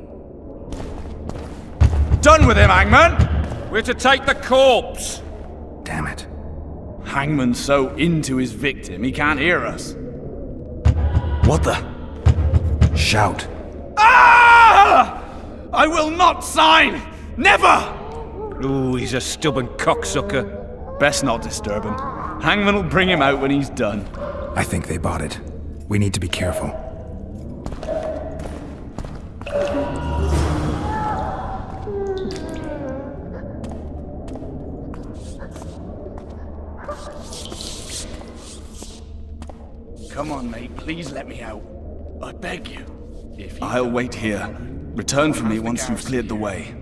Done with him, Hangman! We're to take the corpse! Damn it. Hangman's so into his victim, he can't hear us. What the? Shout. Ah! I will not sign! Never! Ooh, he's a stubborn cocksucker. Best not disturb him. Hangman will bring him out when he's done. I think they bought it. We need to be careful. Come on, mate. Please let me out. I beg you. I'll wait here. Return for me once you've cleared the way.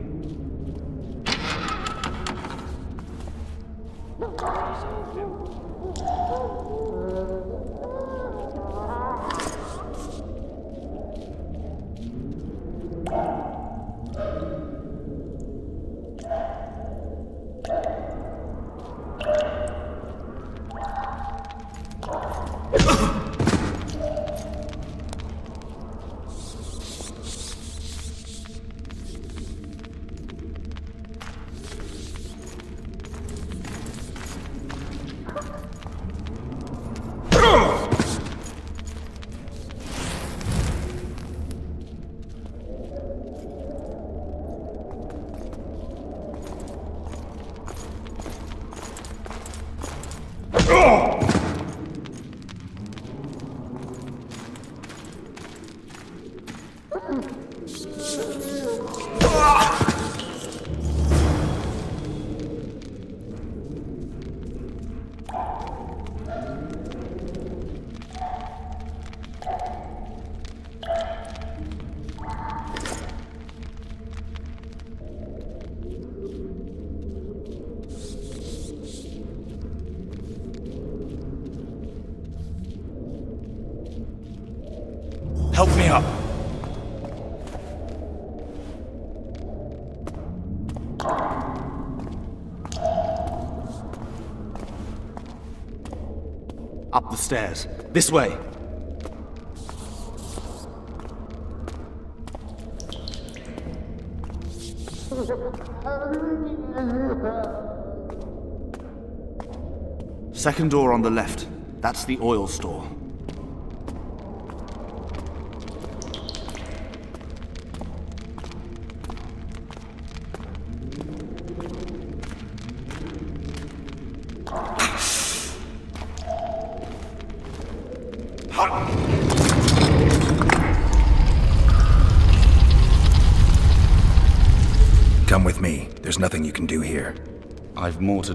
Help me up. Up the stairs. This way. Second door on the left. That's the oil store.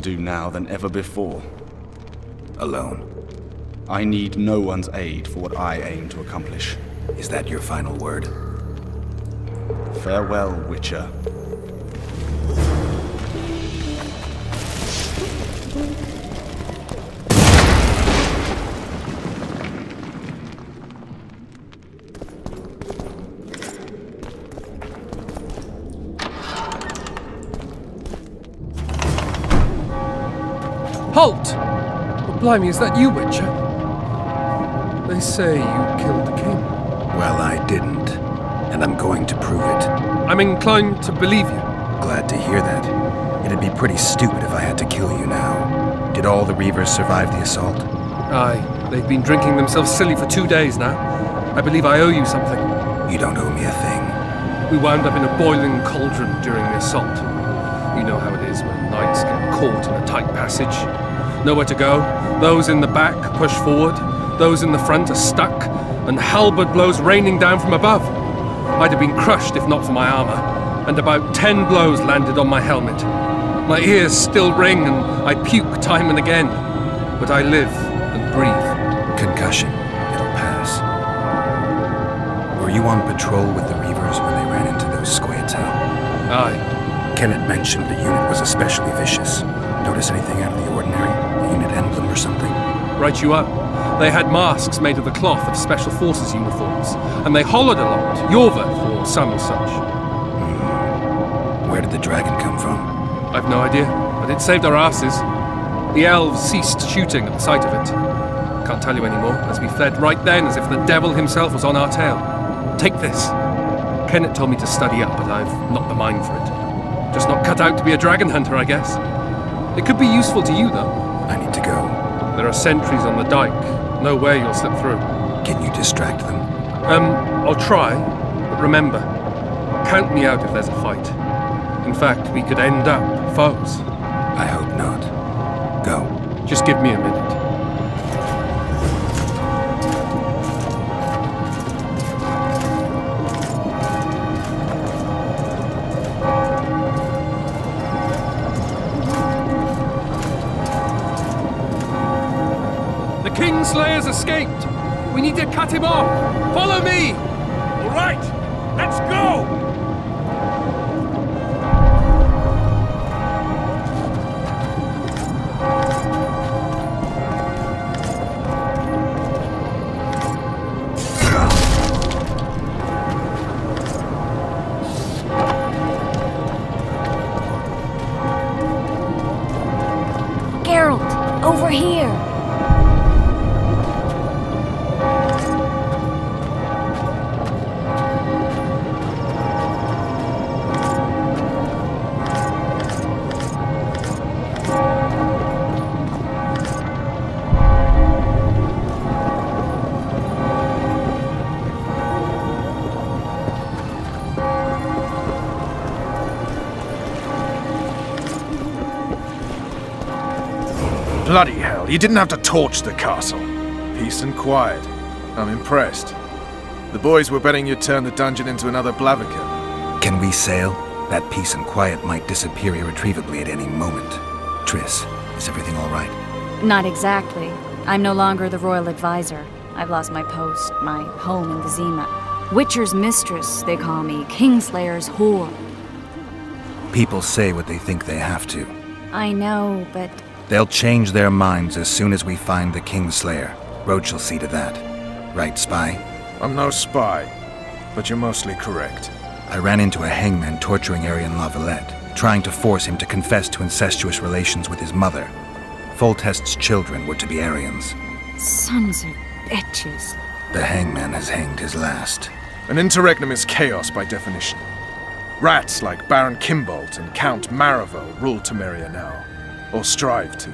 Do now than ever before. Alone. I need no one's aid for what I aim to accomplish. Is that your final word? Farewell, Witcher. Blimey, is that you, Witcher? They say you killed the king. Well, I didn't. And I'm going to prove it. I'm inclined to believe you. Glad to hear that. It'd be pretty stupid if I had to kill you now. Did all the Reavers survive the assault? Aye, they've been drinking themselves silly for two days now. I believe I owe you something. You don't owe me a thing. We wound up in a boiling cauldron during the assault. You know how it is when knights get caught in a tight passage. Nowhere to go. Those in the back push forward. Those in the front are stuck. And halberd blows raining down from above. I'd have been crushed if not for my armor. And about ten blows landed on my helmet. My ears still ring and I puke time and again. But I live and breathe. Concussion. It'll pass. Were you on patrol with the Reavers when they ran into those squads, huh? Aye. Kennett mentioned the unit was especially vicious. Notice anything out of the ordinary? A unit emblem or something? Right you are. They had masks made of the cloth of Special Forces uniforms, and they hollered a lot, Yorva for some such. Hmm. Where did the dragon come from? I've no idea, but it saved our asses. The elves ceased shooting at the sight of it. Can't tell you anymore, as we fled right then as if the devil himself was on our tail. Take this. Kennett told me to study up, but I've not the mind for it. Just not cut out to be a dragon hunter, I guess. It could be useful to you, though. Are sentries on the dike. No way you'll slip through. Can you distract them? Um, I'll try, but remember, count me out if there's a fight. In fact, we could end up foes. I hope not. Go. Just give me a minute. The Kingslayer's escaped. We need to cut him off. Follow me. All right, let's go. Geralt, over here. You didn't have to torch the castle. Peace and quiet. I'm impressed. The boys were betting you'd turn the dungeon into another Blaviken. Can we sail? That peace and quiet might disappear irretrievably at any moment. Triss, is everything all right? Not exactly. I'm no longer the royal advisor. I've lost my post, my home in Vizima. Witcher's mistress, they call me. Kingslayer's whore. People say what they think they have to. I know, but They'll change their minds as soon as we find the Kingslayer. Roche will see to that. Right, Spy? I'm no spy, but you're mostly correct. I ran into a hangman torturing Aryan La Valette, trying to force him to confess to incestuous relations with his mother. Foltest's children were to be Aryan's. sons of bitches. The hangman has hanged his last. An interregnum is chaos by definition. Rats like Baron Kimbolt and Count Maravel rule Temeria now, or strive to.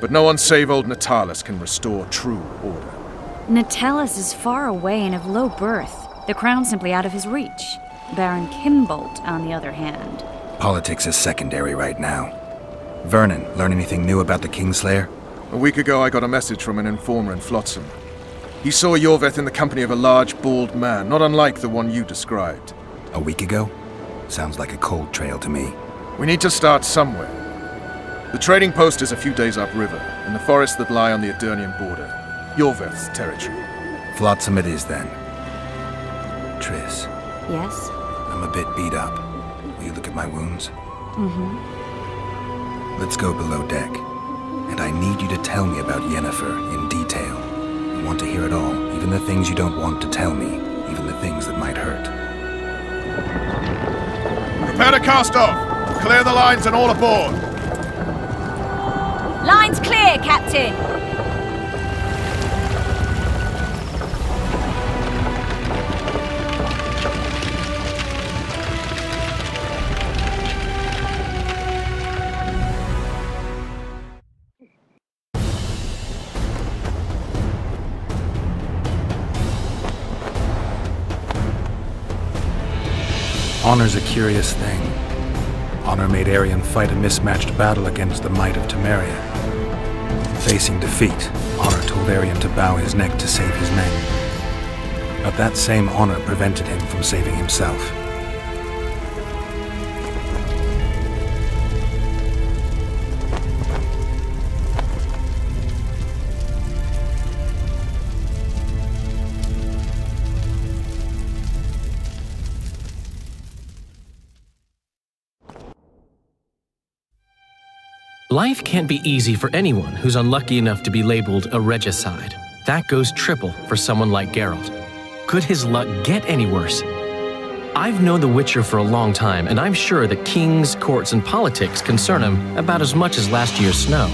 But no one save old Natalis can restore true order. Natalis is far away and of low birth. The crown's simply out of his reach. Baron Kimbolt, on the other hand. Politics is secondary right now. Vernon, learn anything new about the Kingslayer? A week ago, I got a message from an informer in Flotsam. He saw Iorveth in the company of a large, bald man, not unlike the one you described. A week ago? Sounds like a cold trail to me. We need to start somewhere. The trading post is a few days upriver, in the forests that lie on the Aedirnian border. Iorveth's territory. Flotsam it is then. Triss, Yes? I'm a bit beat up. Will you look at my wounds? Mm-hmm. Let's go below deck. And I need you to tell me about Yennefer in detail. I want to hear it all, even the things you don't want to tell me, even the things that might hurt. Prepare to cast off! Clear the lines and all aboard! Line's clear, Captain. Honor's a curious thing. Honor made Aryan fight a mismatched battle against the might of Temeria. Facing defeat, Honor told Aryan to bow his neck to save his men. But that same honor prevented him from saving himself. Life can't be easy for anyone who's unlucky enough to be labeled a regicide. That goes triple for someone like Geralt. Could his luck get any worse? I've known The Witcher for a long time, and I'm sure that kings, courts, and politics concern him about as much as last year's snow.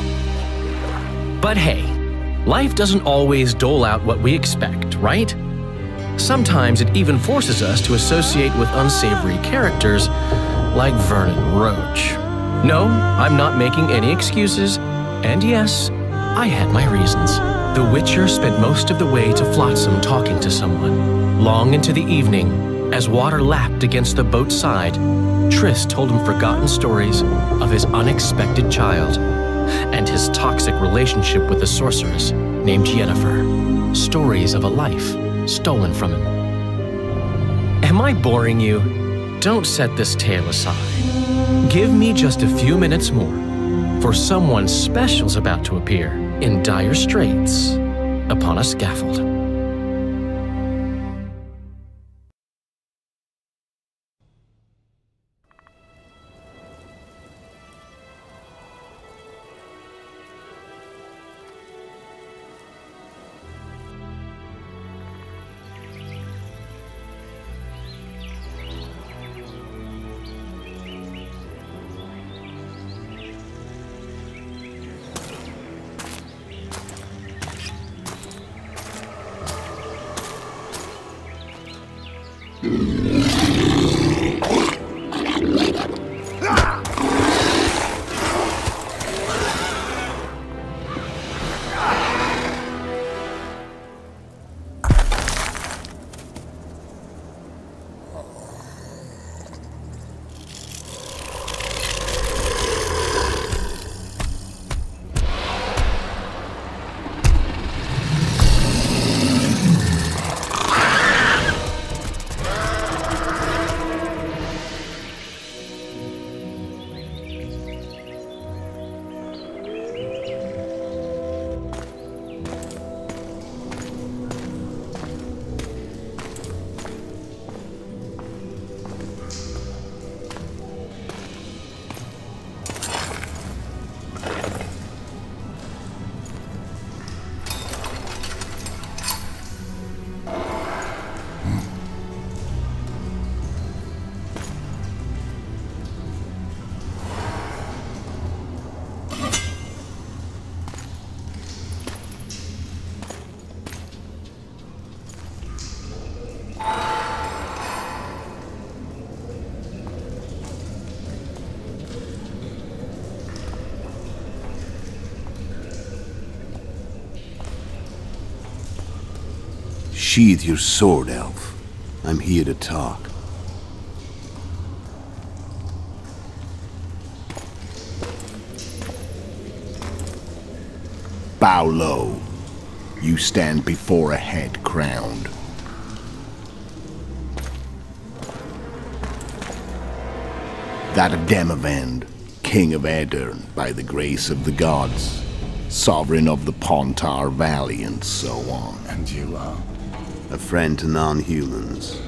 But hey, life doesn't always dole out what we expect, right? Sometimes it even forces us to associate with unsavory characters like Vernon Roche. No, I'm not making any excuses, and yes, I had my reasons. The Witcher spent most of the way to Flotsam talking to someone. Long into the evening, as water lapped against the boat's side, Triss told him forgotten stories of his unexpected child and his toxic relationship with a sorceress named Yennefer. Stories of a life stolen from him. Am I boring you? Don't set this tale aside. Give me just a few minutes more, for someone special's about to appear in dire straits upon a scaffold. Mm-hmm. Sheathe your sword, Elf. I'm here to talk. Bow low. You stand before a head crowned. That of Demavend, king of Aedirn, by the grace of the gods, sovereign of the Pontar Valley, and so on. And you are? A friend to non-humans.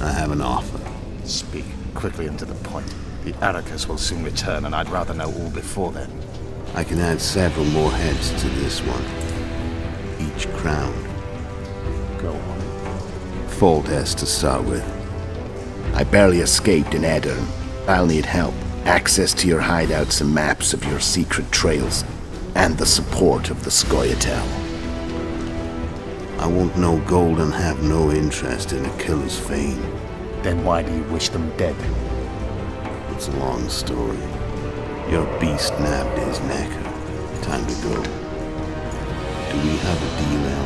I have an offer. Speak quickly and to the point. The Arrakis will soon return, and I'd rather know all before then. I can add several more heads to this one. Each crowned. Go on. Foltest to start with. I barely escaped in Aedirn. I'll need help. Access to your hideouts and maps of your secret trails. And the support of the Scoia'tael. I want no gold and have no interest in a killer's fame. Then why do you wish them dead? It's a long story. Your beast nabbed his neck. Time to go. Do we have a deal?